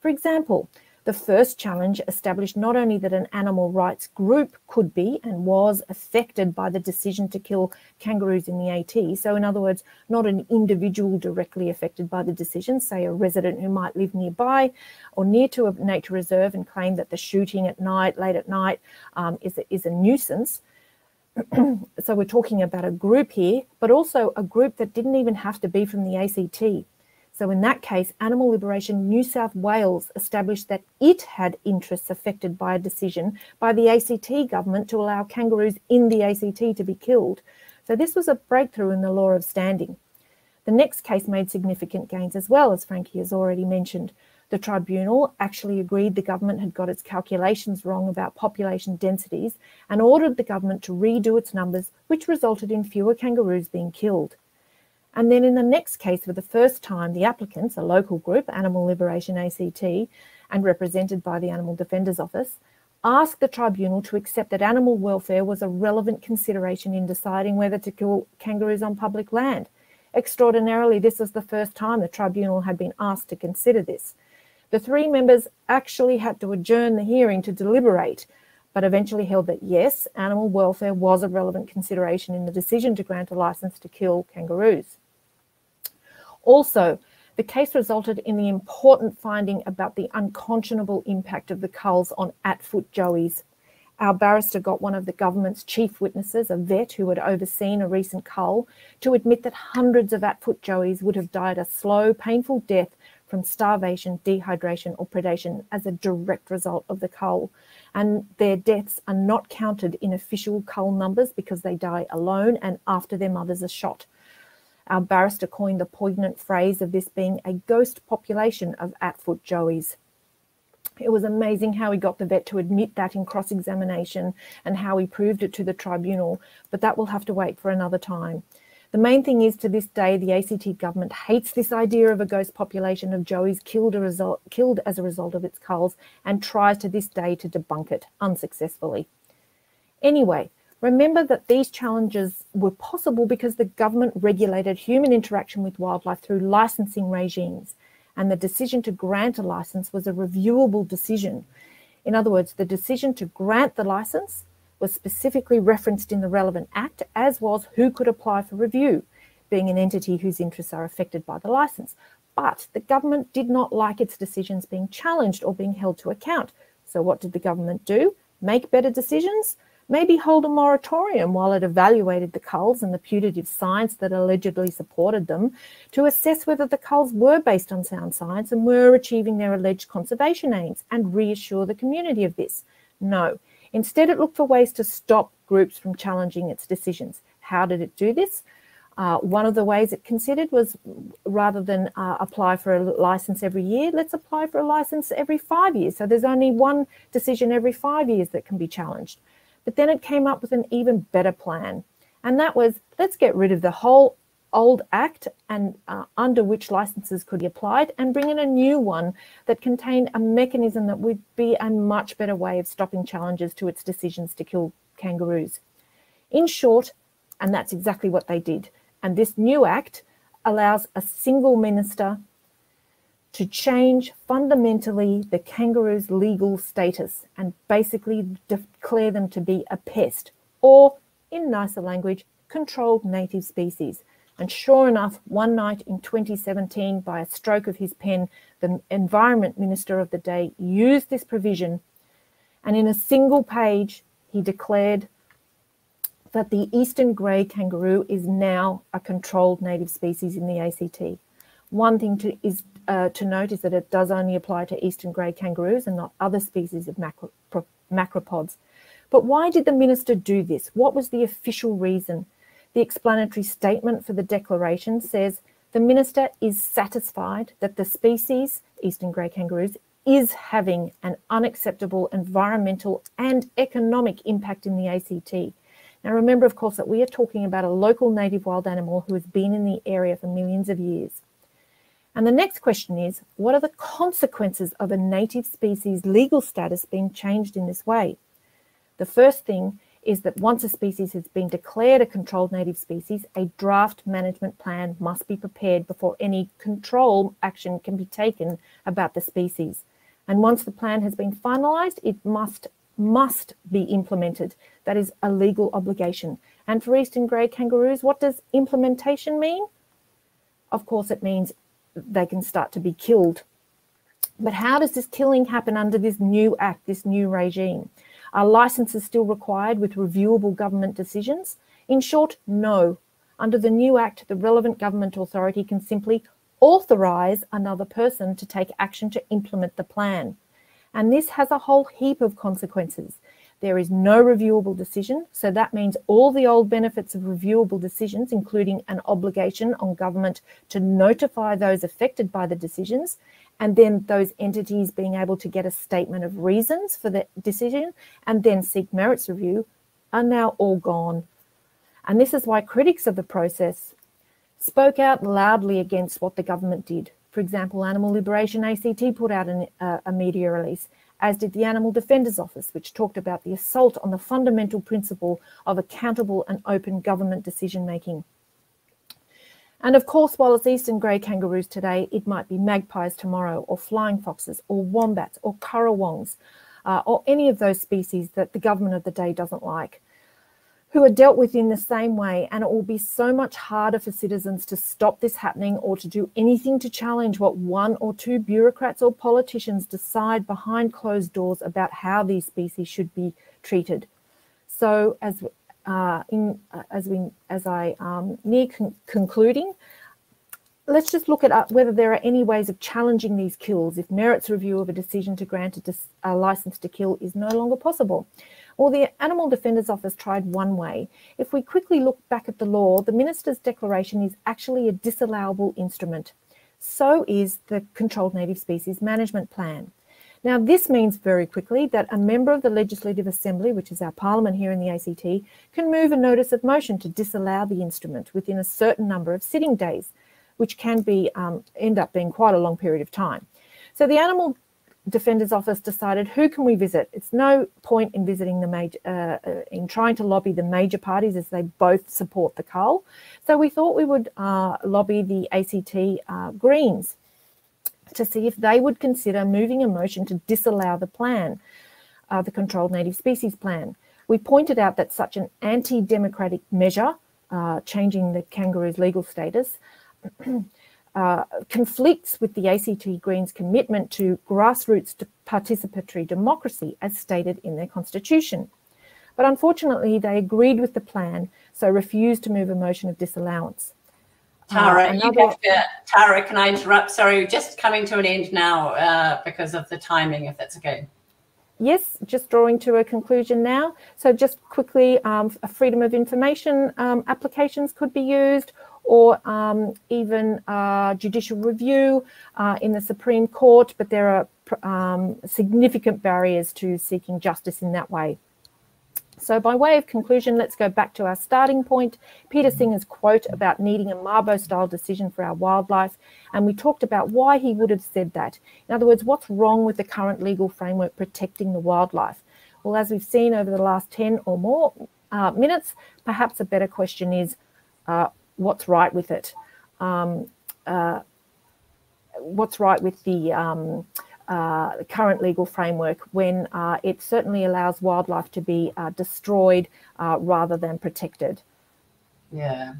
For example, the first challenge established not only that an animal rights group could be and was affected by the decision to kill kangaroos in the ACT. So, in other words, not an individual directly affected by the decision, say a resident who might live nearby or near to a nature reserve and claim that the shooting at night, late at night, um, is, a, is a nuisance. so, we're talking about a group here, but also a group that didn't even have to be from the ACT. So, in that case, Animal Liberation New South Wales established that it had interests affected by a decision by the ACT government to allow kangaroos in the ACT to be killed. So, this was a breakthrough in the law of standing. The next case made significant gains as well, as Frankie has already mentioned. The tribunal actually agreed the government had got its calculations wrong about population densities and ordered the government to redo its numbers, which resulted in fewer kangaroos being killed. And then in the next case, for the first time, the applicants, a local group, Animal Liberation ACT, and represented by the Animal Defenders Office, asked the tribunal to accept that animal welfare was a relevant consideration in deciding whether to kill kangaroos on public land. Extraordinarily, this was the first time the tribunal had been asked to consider this. The three members actually had to adjourn the hearing to deliberate, but eventually held that yes, animal welfare was a relevant consideration in the decision to grant a license to kill kangaroos. Also, the case resulted in the important finding about the unconscionable impact of the culls on at-foot joeys. Our barrister got one of the government's chief witnesses, a vet who had overseen a recent cull, to admit that hundreds of at-foot joeys would have died a slow, painful death from starvation, dehydration, or predation as a direct result of the cull. And their deaths are not counted in official cull numbers because they die alone and after their mothers are shot. Our barrister coined the poignant phrase of this being a ghost population of at-foot joeys. It was amazing how he got the vet to admit that in cross examination and how he proved it to the tribunal, but that will have to wait for another time. The main thing is to this day, the ACT government hates this idea of a ghost population of joeys killed, result, killed as a result of its culls and tries to this day to debunk it unsuccessfully. Anyway, Remember that these challenges were possible because the government regulated human interaction with wildlife through licensing regimes. and the decision to grant a license was a reviewable decision. In other words, the decision to grant the license was specifically referenced in the relevant act, as was who could apply for review, being an entity whose interests are affected by the license. But the government did not like its decisions being challenged or being held to account. So, what did the government do? Make better decisions? Maybe hold a moratorium while it evaluated the culls and the putative science that allegedly supported them to assess whether the culls were based on sound science and were achieving their alleged conservation aims and reassure the community of this. No. Instead, it looked for ways to stop groups from challenging its decisions. How did it do this? Uh, one of the ways it considered was rather than uh, apply for a license every year, let's apply for a license every five years. So there's only one decision every five years that can be challenged. But then it came up with an even better plan. And that was let's get rid of the whole old act and uh, under which licenses could be applied and bring in a new one that contained a mechanism that would be a much better way of stopping challenges to its decisions to kill kangaroos. In short, and that's exactly what they did. And this new act allows a single minister to change fundamentally the kangaroo's legal status and basically declare them to be a pest or, in nicer language, controlled native species. And sure enough, one night in 2017, by a stroke of his pen, the Environment Minister of the day used this provision. And in a single page, he declared that the eastern grey kangaroo is now a controlled native species in the ACT. One thing to, is, uh, to note is that it does only apply to eastern grey kangaroos and not other species of macro, macropods. But why did the minister do this? What was the official reason? The explanatory statement for the declaration says the minister is satisfied that the species, eastern grey kangaroos, is having an unacceptable environmental and economic impact in the ACT now, remember, of course, that we are talking about a local native wild animal who has been in the area for millions of years. And the next question is what are the consequences of a native species legal status being changed in this way? The first thing is that once a species has been declared a controlled native species, a draft management plan must be prepared before any control action can be taken about the species. And once the plan has been finalised, it must must be implemented. That is a legal obligation. And for eastern grey kangaroos, what does implementation mean? Of course, it means they can start to be killed. But how does this killing happen under this new act, this new regime? Are licenses still required with reviewable government decisions? In short, no. Under the new act, the relevant government authority can simply authorise another person to take action to implement the plan. And this has a whole heap of consequences. There is no reviewable decision. So that means all the old benefits of reviewable decisions, including an obligation on government to notify those affected by the decisions, and then those entities being able to get a statement of reasons for the decision and then seek merits review, are now all gone. And this is why critics of the process spoke out loudly against what the government did. For example, Animal Liberation ACT put out an, uh, a media release, as did the Animal Defenders Office, which talked about the assault on the fundamental principle of accountable and open government decision making. And of course, while it's eastern grey kangaroos today, it might be magpies tomorrow, or flying foxes, or wombats, or currawongs, uh, or any of those species that the government of the day doesn't like who are dealt with in the same way. And it will be so much harder for citizens to stop this happening or to do anything to challenge what one or two bureaucrats or politicians decide behind closed doors about how these species should be treated. So, as uh, in uh, as we as I um, near con concluding, let's just look at uh, whether there are any ways of challenging these kills if merits review of a decision to grant a, a license to kill is no longer possible. Well, the Animal Defenders Office tried one way. If we quickly look back at the law, the Minister's declaration is actually a disallowable instrument. So is the Controlled Native Species Management Plan. Now, this means very quickly that a member of the Legislative Assembly, which is our parliament here in the ACT, can move a notice of motion to disallow the instrument within a certain number of sitting days, which can be um, end up being quite a long period of time. So the Animal Defender's Office decided who can we visit? It's no point in visiting the major, uh, uh, in trying to lobby the major parties as they both support the cull. So we thought we would uh, lobby the ACT uh, Greens to see if they would consider moving a motion to disallow the plan, uh, the Controlled Native Species Plan. We pointed out that such an anti democratic measure, uh, changing the kangaroo's legal status, uh, conflicts with the ACT Greens' commitment to grassroots participatory democracy as stated in their constitution. But unfortunately, they agreed with the plan, so refused to move a motion of disallowance. Tara, uh, another... to, Tara, can I interrupt? Sorry, just coming to an end now uh, because of the timing, if that's okay. Yes, just drawing to a conclusion now. So just quickly, um, freedom of information um, applications could be used or um, even uh, judicial review uh, in the Supreme Court, but there are um, significant barriers to seeking justice in that way. So by way of conclusion, let's go back to our starting point. Peter Singer's quote about needing a Mabo-style decision for our wildlife, and we talked about why he would have said that. In other words, what's wrong with the current legal framework protecting the wildlife? Well, as we've seen over the last 10 or more uh, minutes, perhaps a better question is, uh, what's right with it? Um, uh, what's right with the um, uh, current legal framework when uh, it certainly allows wildlife to be uh, destroyed uh, rather than protected. Yeah.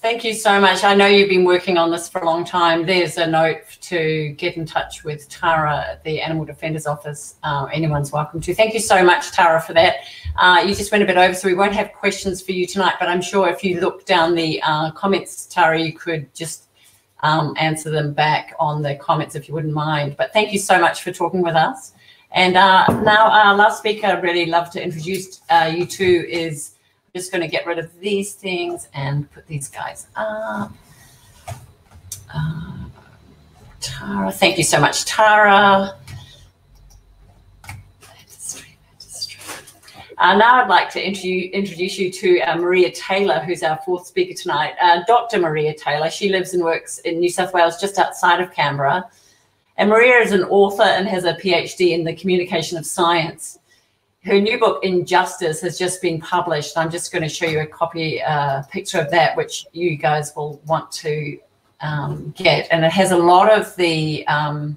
Thank you so much. I know you've been working on this for a long time. There's a note to get in touch with Tara at the Animal Defenders Office. Uh, anyone's welcome to. Thank you so much, Tara, for that. Uh, you just went a bit over, so we won't have questions for you tonight, but I'm sure if you look down the comments, Tara, you could just um, answer them back on the comments if you wouldn't mind. But thank you so much for talking with us. And uh, now our last speaker I'd really love to introduce uh, you to is just going to get rid of these things and put these guys up. Uh, Tara, thank you so much, Tara. Uh, now I'd like to introduce you to uh, Maria Taylor, who's our fourth speaker tonight. Uh, Dr. Maria Taylor, she lives and works in New South Wales, just outside of Canberra. And Maria is an author and has a PhD in the communication of science. Her new book, Injustice, has just been published. I'm just going to show you a copy, uh, picture of that, which you guys will want to um, get. And it has a lot of the, um,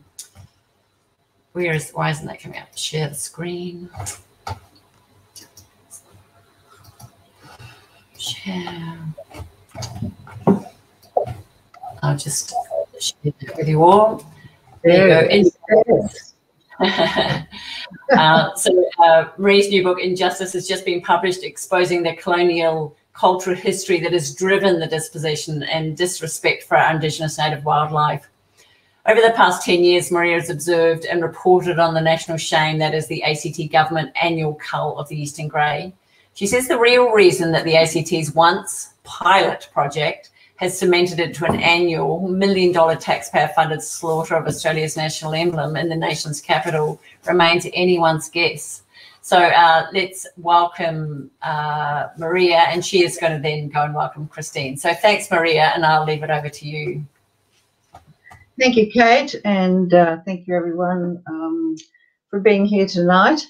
where is, why isn't that coming up? Share the screen. share. I'll just share that with you all. There you go. uh, so uh, Marie's new book, Injustice, has just been published, exposing the colonial cultural history that has driven the dispossession and disrespect for our Indigenous native wildlife. Over the past 10 years, Maria has observed and reported on the national shame that is the ACT government annual cull of the Eastern Grey. She says the real reason that the ACT's once pilot project has cemented it to an annual million dollar taxpayer funded slaughter of Australia's national emblem in the nation's capital remains anyone's guess. So uh, let's welcome uh, Maria, and she is going to then go and welcome Christine. So thanks, Maria, and I'll leave it over to you. Thank you, Kate, and uh, thank you, everyone, um, for being here tonight.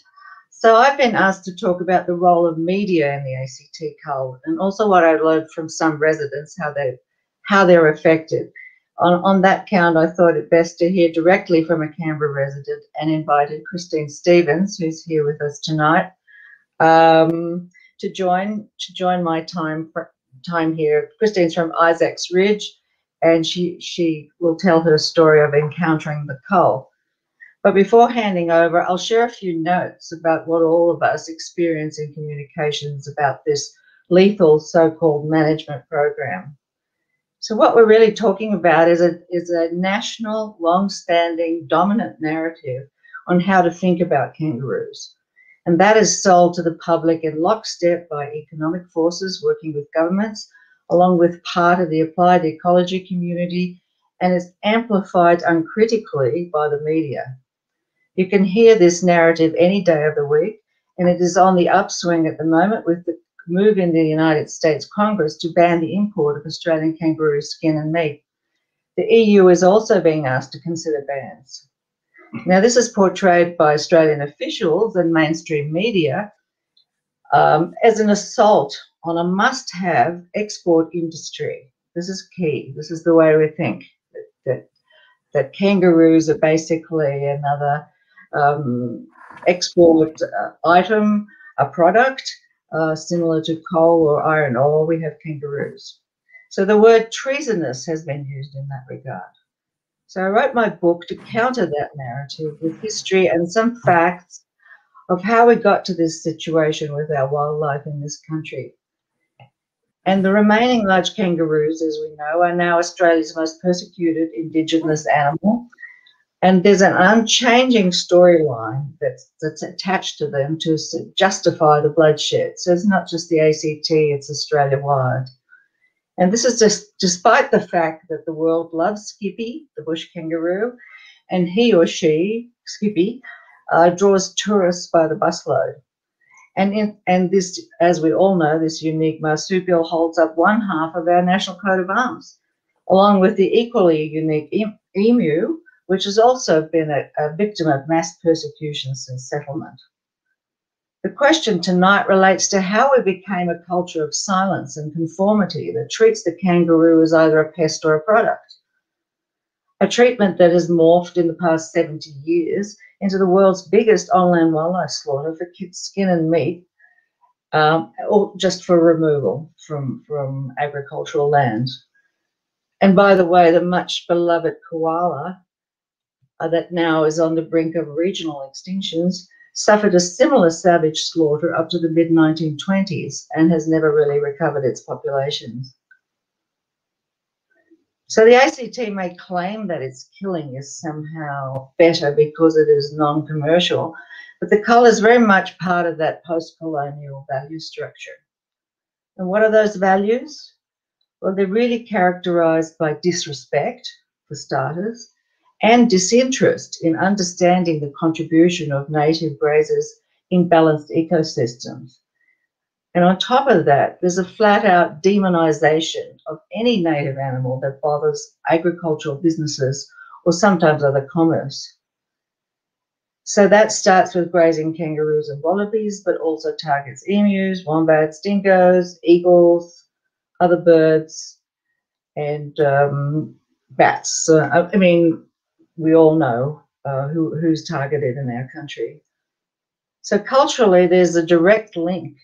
So I've been asked to talk about the role of media in the ACT cull and also what I learned from some residents, how they how they're affected. On, on that count, I thought it best to hear directly from a Canberra resident and invited Christine Stevens, who's here with us tonight, um, to join to join my time time here. Christine's from Isaacs Ridge, and she she will tell her story of encountering the cull. But before handing over, I'll share a few notes about what all of us experience in communications about this lethal so-called management program. So what we're really talking about is a, is a national, long-standing, dominant narrative on how to think about kangaroos. And that is sold to the public in lockstep by economic forces working with governments, along with part of the applied ecology community, and is amplified uncritically by the media. You can hear this narrative any day of the week, and it is on the upswing at the moment with the move in the United States Congress to ban the import of Australian kangaroo skin and meat. The EU is also being asked to consider bans. Now, this is portrayed by Australian officials and mainstream media um, as an assault on a must have export industry. This is key. This is the way we think. That, that kangaroos are basically another um, export uh, item, a product, uh, similar to coal or iron ore, we have kangaroos. So the word treasonous has been used in that regard. So I wrote my book to counter that narrative with history and some facts of how we got to this situation with our wildlife in this country. And the remaining large kangaroos, as we know, are now Australia's most persecuted Indigenous animal. And there's an unchanging storyline that's, that's attached to them to justify the bloodshed. So it's not just the ACT, it's Australia wide. And this is just despite the fact that the world loves Skippy, the bush kangaroo, and he or she, Skippy, uh, draws tourists by the busload. And, in, and this, as we all know, this unique marsupial holds up one half of our national coat of arms, along with the equally unique emu, which has also been a, a victim of mass persecution since settlement. The question tonight relates to how we became a culture of silence and conformity that treats the kangaroo as either a pest or a product. A treatment that has morphed in the past 70 years into the world's biggest on-land wildlife slaughter for skin and meat, um, or just for removal from, from agricultural land. And by the way, the much beloved koala uh, that now is on the brink of regional extinctions suffered a similar savage slaughter up to the mid 1920s and has never really recovered its populations. So the ACT may claim that its killing is somehow better because it is non-commercial, but the cull is very much part of that post-colonial value structure. And what are those values? Well, they're really characterized by disrespect, for starters, and disinterest in understanding the contribution of native grazers in balanced ecosystems. And on top of that, there's a flat out demonization of any native animal that bothers agricultural businesses or sometimes other commerce. So that starts with grazing kangaroos and wallabies, but also targets emus, wombats, dingoes, eagles, other birds, and um, bats. Uh, I mean, we all know uh, who, who's targeted in our country. So culturally, there's a direct link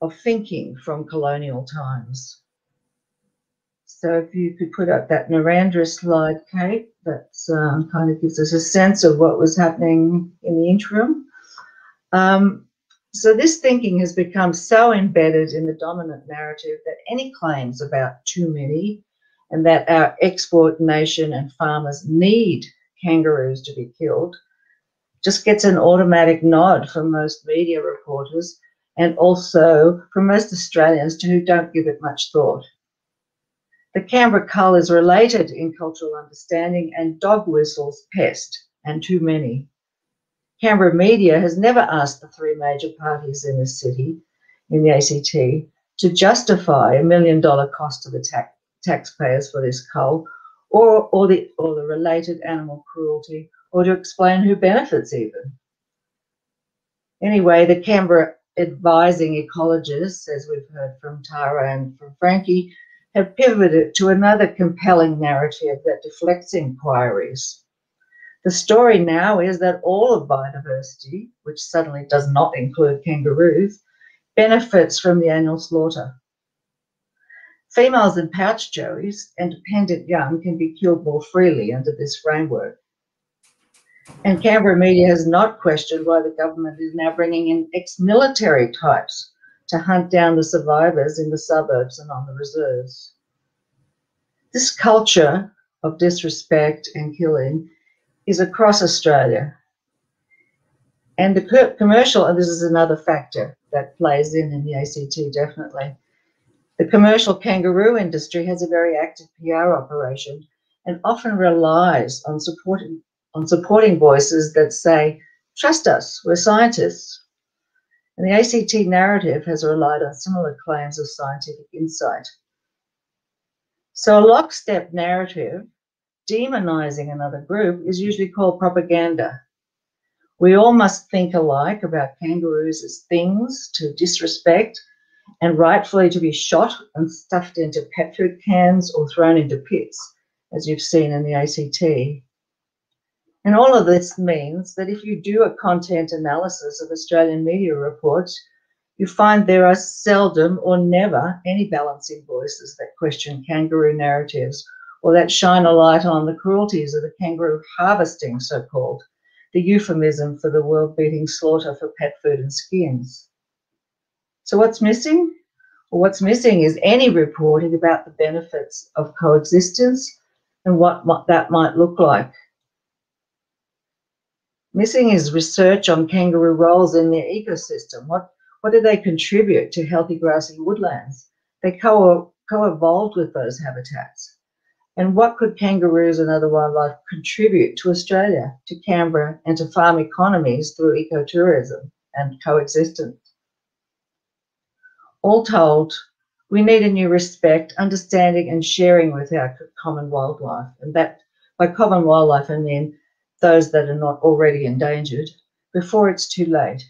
of thinking from colonial times. So if you could put up that Narendra slide, Kate, that um, kind of gives us a sense of what was happening in the interim. Um, so this thinking has become so embedded in the dominant narrative that any claims about too many and that our export nation and farmers need kangaroos to be killed just gets an automatic nod from most media reporters and also from most Australians who don't give it much thought. The Canberra cull is related in cultural understanding and dog whistles pest and too many. Canberra media has never asked the three major parties in the city, in the ACT, to justify a million dollar cost the tax taxpayers for this cull, or, or, the, or the related animal cruelty, or to explain who benefits even. Anyway, the Canberra advising ecologists, as we've heard from Tara and from Frankie, have pivoted to another compelling narrative that deflects inquiries. The story now is that all of biodiversity, which suddenly does not include kangaroos, benefits from the annual slaughter. Females and pouch joeys and dependent young can be killed more freely under this framework. And Canberra media has not questioned why the government is now bringing in ex-military types to hunt down the survivors in the suburbs and on the reserves. This culture of disrespect and killing is across Australia. And the commercial, and this is another factor that plays in in the ACT definitely, the commercial kangaroo industry has a very active PR operation and often relies on supporting, on supporting voices that say, trust us, we're scientists. And the ACT narrative has relied on similar claims of scientific insight. So a lockstep narrative demonizing another group is usually called propaganda. We all must think alike about kangaroos as things to disrespect and rightfully to be shot and stuffed into pet food cans or thrown into pits as you've seen in the ACT. And all of this means that if you do a content analysis of Australian media reports, you find there are seldom or never any balancing voices that question kangaroo narratives or that shine a light on the cruelties of the kangaroo harvesting, so called, the euphemism for the world beating slaughter for pet food and skins. So, what's missing? Well, what's missing is any reporting about the benefits of coexistence and what, what that might look like. Missing is research on kangaroo roles in their ecosystem. What what do they contribute to healthy grassy woodlands? They co co-evolved with those habitats. And what could kangaroos and other wildlife contribute to Australia, to Canberra, and to farm economies through ecotourism and coexistence? All told, we need a new respect, understanding, and sharing with our common wildlife. And that, by common wildlife, I mean those that are not already endangered, before it's too late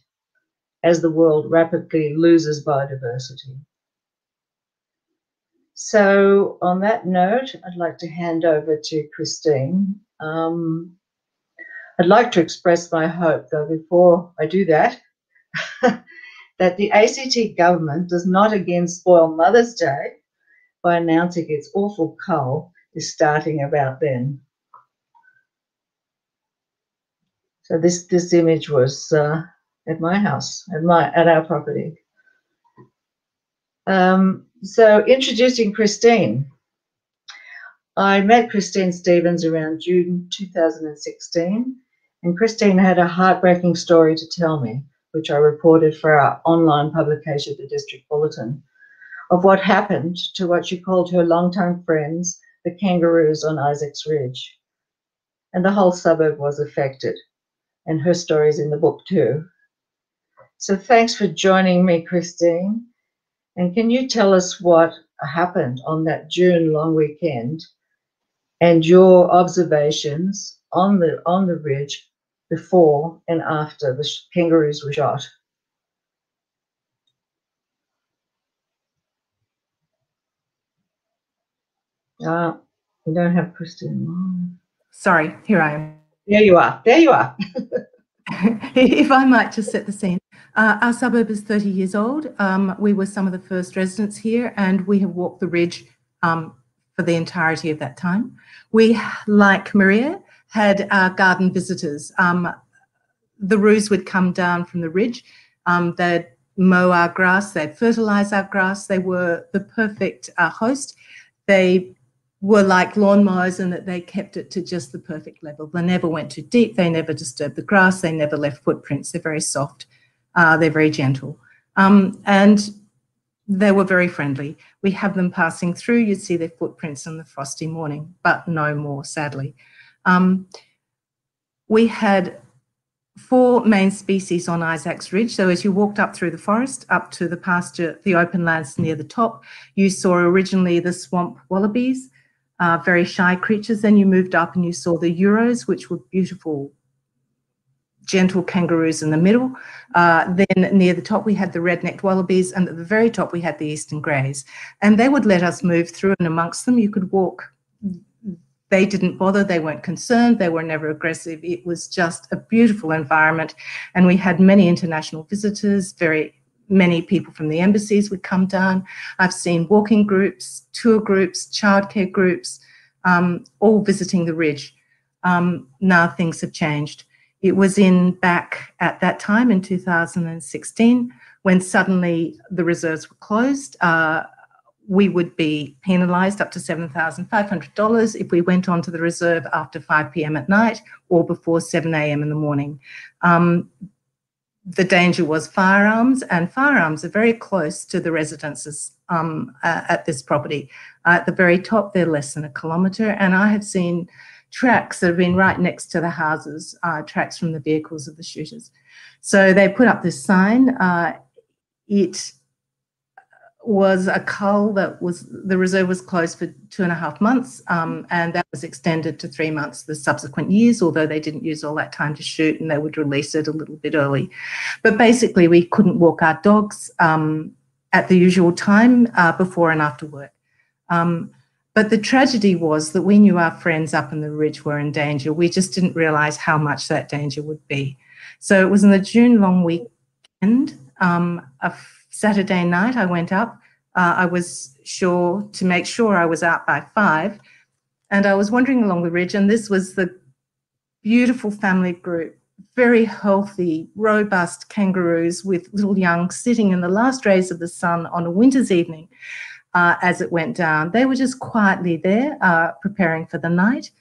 as the world rapidly loses biodiversity. So, on that note, I'd like to hand over to Christine. Um, I'd like to express my hope, though, before I do that, that the ACT government does not again spoil Mother's Day by announcing its awful cull is starting about then. So this this image was uh, at my house, at my at our property. Um, so introducing Christine. I met Christine Stevens around June 2016, and Christine had a heartbreaking story to tell me, which I reported for our online publication, the District Bulletin, of what happened to what she called her longtime friends, the kangaroos on Isaacs Ridge. And the whole suburb was affected, and her story is in the book too. So thanks for joining me, Christine. And can you tell us what happened on that June long weekend and your observations on the on the ridge before and after the kangaroos were shot? Ah, uh, we don't have Christine. Sorry, here I am. There you are. There you are. if I might just set the scene. Uh, our suburb is 30 years old. Um, we were some of the first residents here, and we have walked the ridge um, for the entirety of that time. We, like Maria, had our garden visitors. Um, the roos would come down from the ridge. Um, they'd mow our grass, they'd fertilize our grass. They were the perfect uh, host. They were like lawnmowers in that they kept it to just the perfect level. They never went too deep. They never disturbed the grass. They never left footprints. They're very soft. Uh, they're very gentle. Um, and they were very friendly. We have them passing through. You'd see their footprints in the frosty morning, but no more, sadly. Um, we had four main species on Isaacs Ridge. So as you walked up through the forest, up to the pasture, the open lands near the top, you saw originally the swamp wallabies, uh, very shy creatures. Then you moved up and you saw the Euros, which were beautiful, gentle kangaroos in the middle. Uh, then near the top, we had the red-necked wallabies, and at the very top, we had the eastern greys. And they would let us move through, and amongst them, you could walk. They didn't bother. They weren't concerned. They were never aggressive. It was just a beautiful environment. And we had many international visitors, very many people from the embassies would come down. I've seen walking groups, tour groups, childcare groups, um, all visiting the ridge. Um, now things have changed. It was in back at that time in 2016 when suddenly the reserves were closed. Uh, we would be penalised up to $7,500 if we went onto the reserve after 5 p.m. at night or before 7 a.m. in the morning. Um, the danger was firearms, and firearms are very close to the residences um, uh, at this property. Uh, at the very top, they're less than a kilometre, and I have seen tracks that have been right next to the houses, uh, tracks from the vehicles of the shooters. So they put up this sign. Uh, it was a cull that was the reserve was closed for two and a half months, um, and that was extended to three months the subsequent years. Although they didn't use all that time to shoot, and they would release it a little bit early. But basically, we couldn't walk our dogs um, at the usual time uh, before and after work. Um, But the tragedy was that we knew our friends up in the ridge were in danger. We just didn't realize how much that danger would be. So it was in the June long weekend, um, a Saturday night, I went up. Uh, I was sure to make sure I was out by five. And I was wandering along the ridge, and this was the beautiful family group, very healthy, robust kangaroos with little young sitting in the last rays of the sun on a winter's evening uh, as it went down. They were just quietly there, uh, preparing for the night.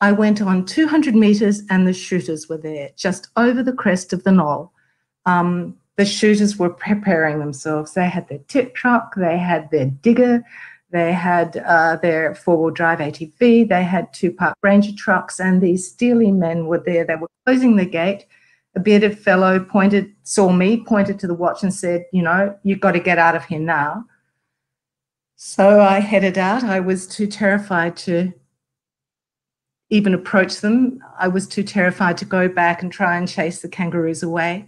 I went on 200 meters and the shooters were there, just over the crest of the knoll. Um, the shooters were preparing themselves. They had their tip truck, they had their digger, they had uh, their four wheel drive ATV, they had two park ranger trucks, and these steely men were there. They were closing the gate. A bearded fellow pointed, saw me, pointed to the watch, and said, You know, you've got to get out of here now. So I headed out. I was too terrified to even approach them. I was too terrified to go back and try and chase the kangaroos away.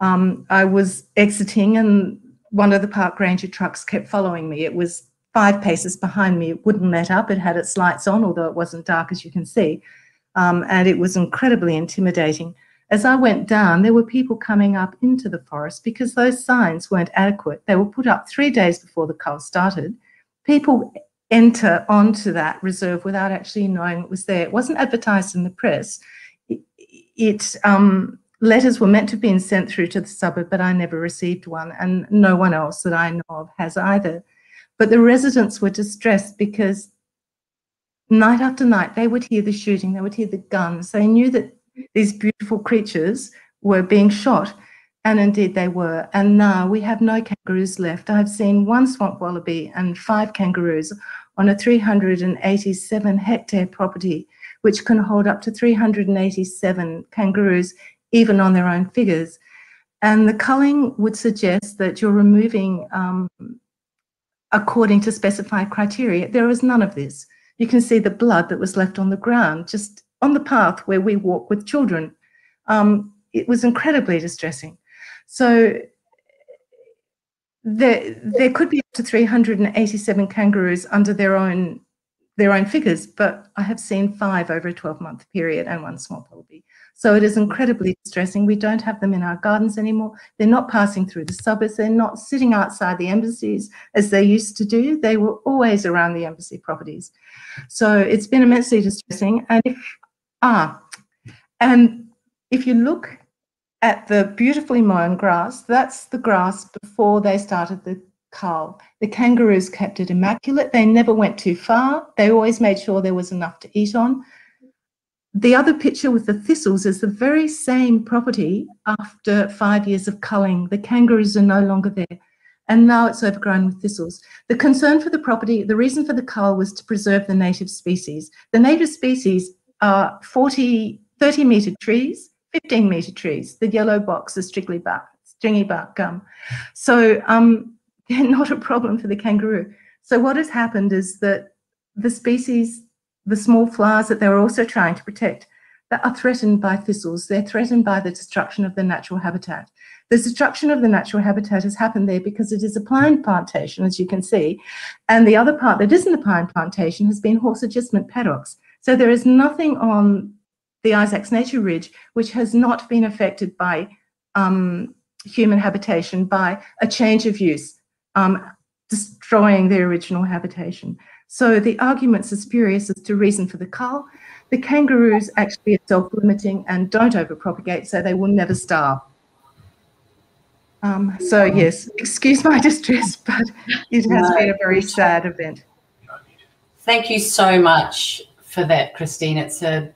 Um, I was exiting, and one of the park ranger trucks kept following me. It was five paces behind me. It wouldn't let up. It had its lights on, although it wasn't dark, as you can see. Um, and it was incredibly intimidating. As I went down, there were people coming up into the forest because those signs weren't adequate. They were put up three days before the cull started. People enter onto that reserve without actually knowing it was there. It wasn't advertised in the press. It, it um, letters were meant to have been sent through to the suburb, but I never received one, and no one else that I know of has either. But the residents were distressed because night after night they would hear the shooting, they would hear the guns. They knew that these beautiful creatures were being shot, and indeed they were. And now we have no kangaroos left. I've seen one swamp wallaby and five kangaroos on a 387 hectare property, which can hold up to 387 kangaroos even on their own figures. And the culling would suggest that you're removing um, according to specified criteria. There is none of this. You can see the blood that was left on the ground, just on the path where we walk with children. Um, it was incredibly distressing. So there, there could be up to 387 kangaroos under their own their own figures, but I have seen five over a 12 month period and one small wallaby. So it is incredibly distressing. We don't have them in our gardens anymore. They're not passing through the suburbs. They're not sitting outside the embassies as they used to do. They were always around the embassy properties. So it's been immensely distressing. And if, ah, and if you look at the beautifully mown grass, that's the grass before they started the cull. The kangaroos kept it immaculate. They never went too far. They always made sure there was enough to eat on. The other picture with the thistles is the very same property after five years of culling. The kangaroos are no longer there. And now it's overgrown with thistles. The concern for the property, the reason for the cull was to preserve the native species. The native species are 40, 30 metre trees, 15 metre trees. The yellow box is strictly bark, stringy bark gum. So um, they're not a problem for the kangaroo. So what has happened is that the species the small flowers that they were also trying to protect that are threatened by thistles. They're threatened by the destruction of the natural habitat. The destruction of the natural habitat has happened there because it is a pine plantation, as you can see. And the other part that isn't a pine plantation has been horse agistment paddocks. So there is nothing on the Isaacs Nature Ridge which has not been affected by um, human habitation, by a change of use, um, destroying the original habitation. So the arguments are spurious as to reason for the cull. The kangaroos actually are self-limiting and don't overpropagate, so they will never starve. Um, so yes, excuse my distress, but it has no, been a very sad event. Thank you so much for that, Christine. It's a,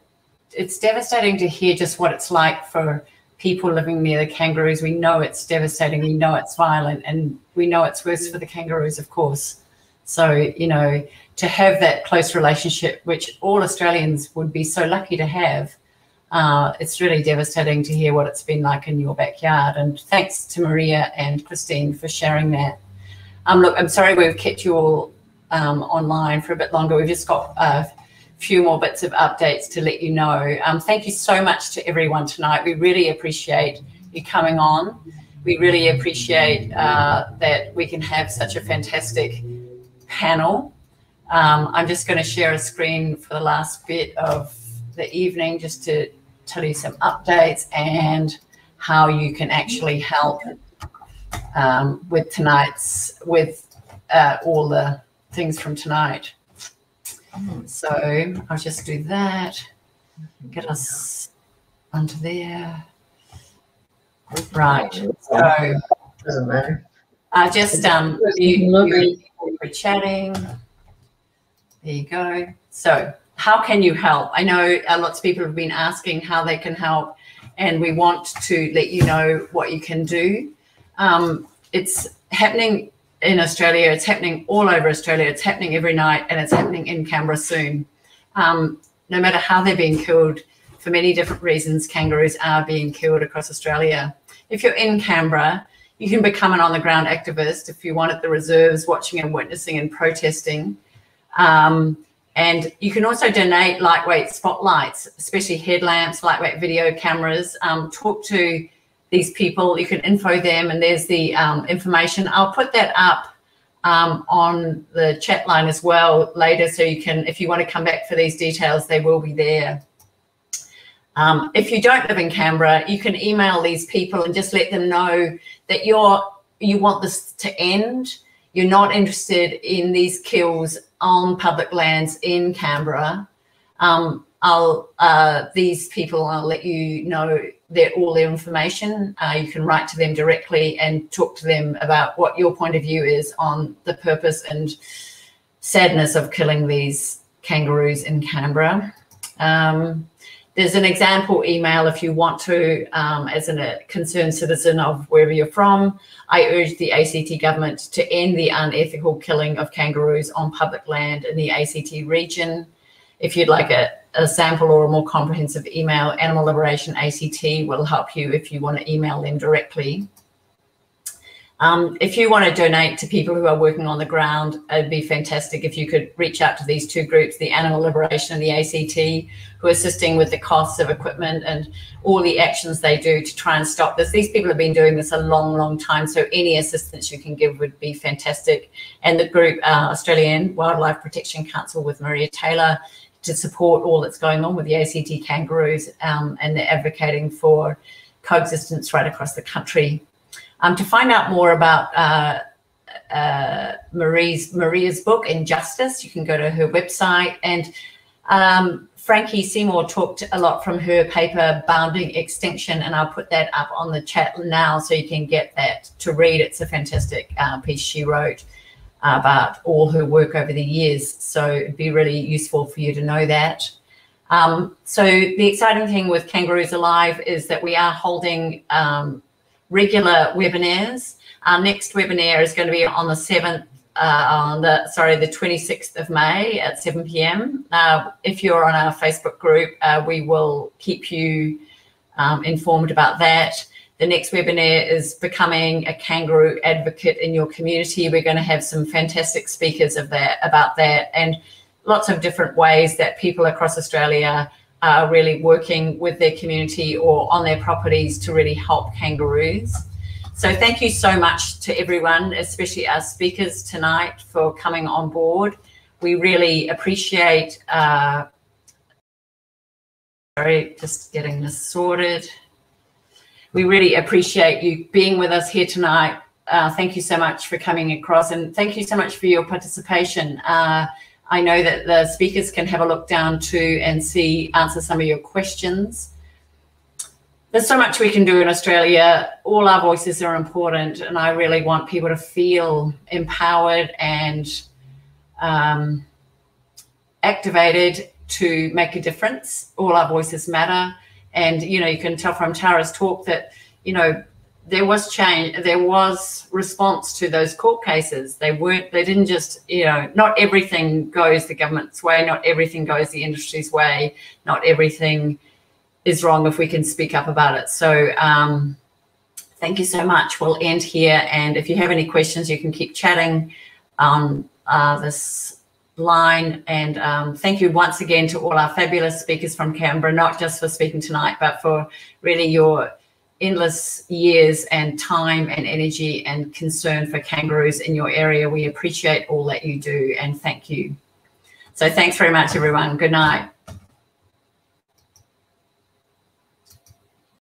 it's devastating to hear just what it's like for people living near the kangaroos. We know it's devastating. We know it's violent, and we know it's worse for the kangaroos, of course. So you know, to have that close relationship, which all Australians would be so lucky to have. Uh, it's really devastating to hear what it's been like in your backyard. And thanks to Maria and Christine for sharing that. Um, look, I'm sorry we've kept you all um, online for a bit longer. We've just got a few more bits of updates to let you know. Um, thank you so much to everyone tonight. We really appreciate you coming on. We really appreciate uh, that we can have such a fantastic panel Um, I'm just going to share a screen for the last bit of the evening just to tell you some updates and how you can actually help um, with tonight's, with uh, all the things from tonight. So I'll just do that, get us onto there. Right, so Doesn't matter. uh, just um, you, you chatting. There you go. So, how can you help? I know uh, lots of people have been asking how they can help, and we want to let you know what you can do. Um, it's happening in Australia. It's happening all over Australia. It's happening every night, and it's happening in Canberra soon. Um, no matter how they're being killed, for many different reasons, kangaroos are being killed across Australia. If you're in Canberra, you can become an on the ground activist if you want at the reserves, watching and witnessing and protesting. Um, and you can also donate lightweight spotlights, especially headlamps, lightweight video cameras. Um, talk to these people. You can info them, and there's the um, information. I'll put that up um, on the chat line as well later, so you can, if you want to come back for these details, they will be there. Um, if you don't live in Canberra, you can email these people and just let them know that you're you want this to end. You're not interested in these kills on public lands in Canberra. Um, I'll uh, these people. I'll let you know their all their information. Uh, you can write to them directly and talk to them about what your point of view is on the purpose and sadness of killing these kangaroos in Canberra. Um, there's an example email if you want to, um, as a concerned citizen of wherever you're from. I urge the ACT government to end the unethical killing of kangaroos on public land in the ACT region. If you'd like a, a sample or a more comprehensive email, Animal Liberation ACT will help you if you want to email them directly. Um, if you want to donate to people who are working on the ground, it'd be fantastic if you could reach out to these two groups, the Animal Liberation and the ACT, who are assisting with the costs of equipment and all the actions they do to try and stop this. These people have been doing this a long, long time, so any assistance you can give would be fantastic. And the group, uh, Australian Wildlife Protection Council with Maria Taylor, to support all that's going on with the ACT kangaroos, um, and they're advocating for coexistence right across the country. Um, to find out more about uh, uh, Marie's Maria's book Injustice, you can go to her website. And um, Frankie Seymour talked a lot from her paper Bounding Extinction, and I'll put that up on the chat now so you can get that to read. It's a fantastic uh, piece she wrote about all her work over the years. So it'd be really useful for you to know that. Um, so the exciting thing with Kangaroos Alive is that we are holding um, regular webinars. Our next webinar is going to be on the 7th, uh, on the, sorry, the 26th of May at 7 p.m. Uh, if you're on our Facebook group, uh, we will keep you um, informed about that. The next webinar is becoming a kangaroo advocate in your community. We're going to have some fantastic speakers of that about that and lots of different ways that people across Australia are really working with their community or on their properties to really help kangaroos. So thank you so much to everyone, especially our speakers tonight for coming on board. We really appreciate, uh, sorry, just getting this sorted. We really appreciate you being with us here tonight. Uh, thank you so much for coming across and thank you so much for your participation. Uh, I know that the speakers can have a look down too and see, answer some of your questions. There's so much we can do in Australia. All our voices are important, and I really want people to feel empowered and um, activated to make a difference. All our voices matter. And, you know, you can tell from Tara's talk that, you know, there was change there was response to those court cases. They weren't they didn't just you know not everything goes the government's way not everything goes the industry's way not everything is wrong if we can speak up about it. So um, thank you so much. We'll end here and if you have any questions you can keep chatting on uh, this line. And um, thank you once again to all our fabulous speakers from canberra not just for speaking tonight but for really your endless years and time and energy and concern for kangaroos in your area. We appreciate all that you do and thank you. So thanks very much, everyone. Good night.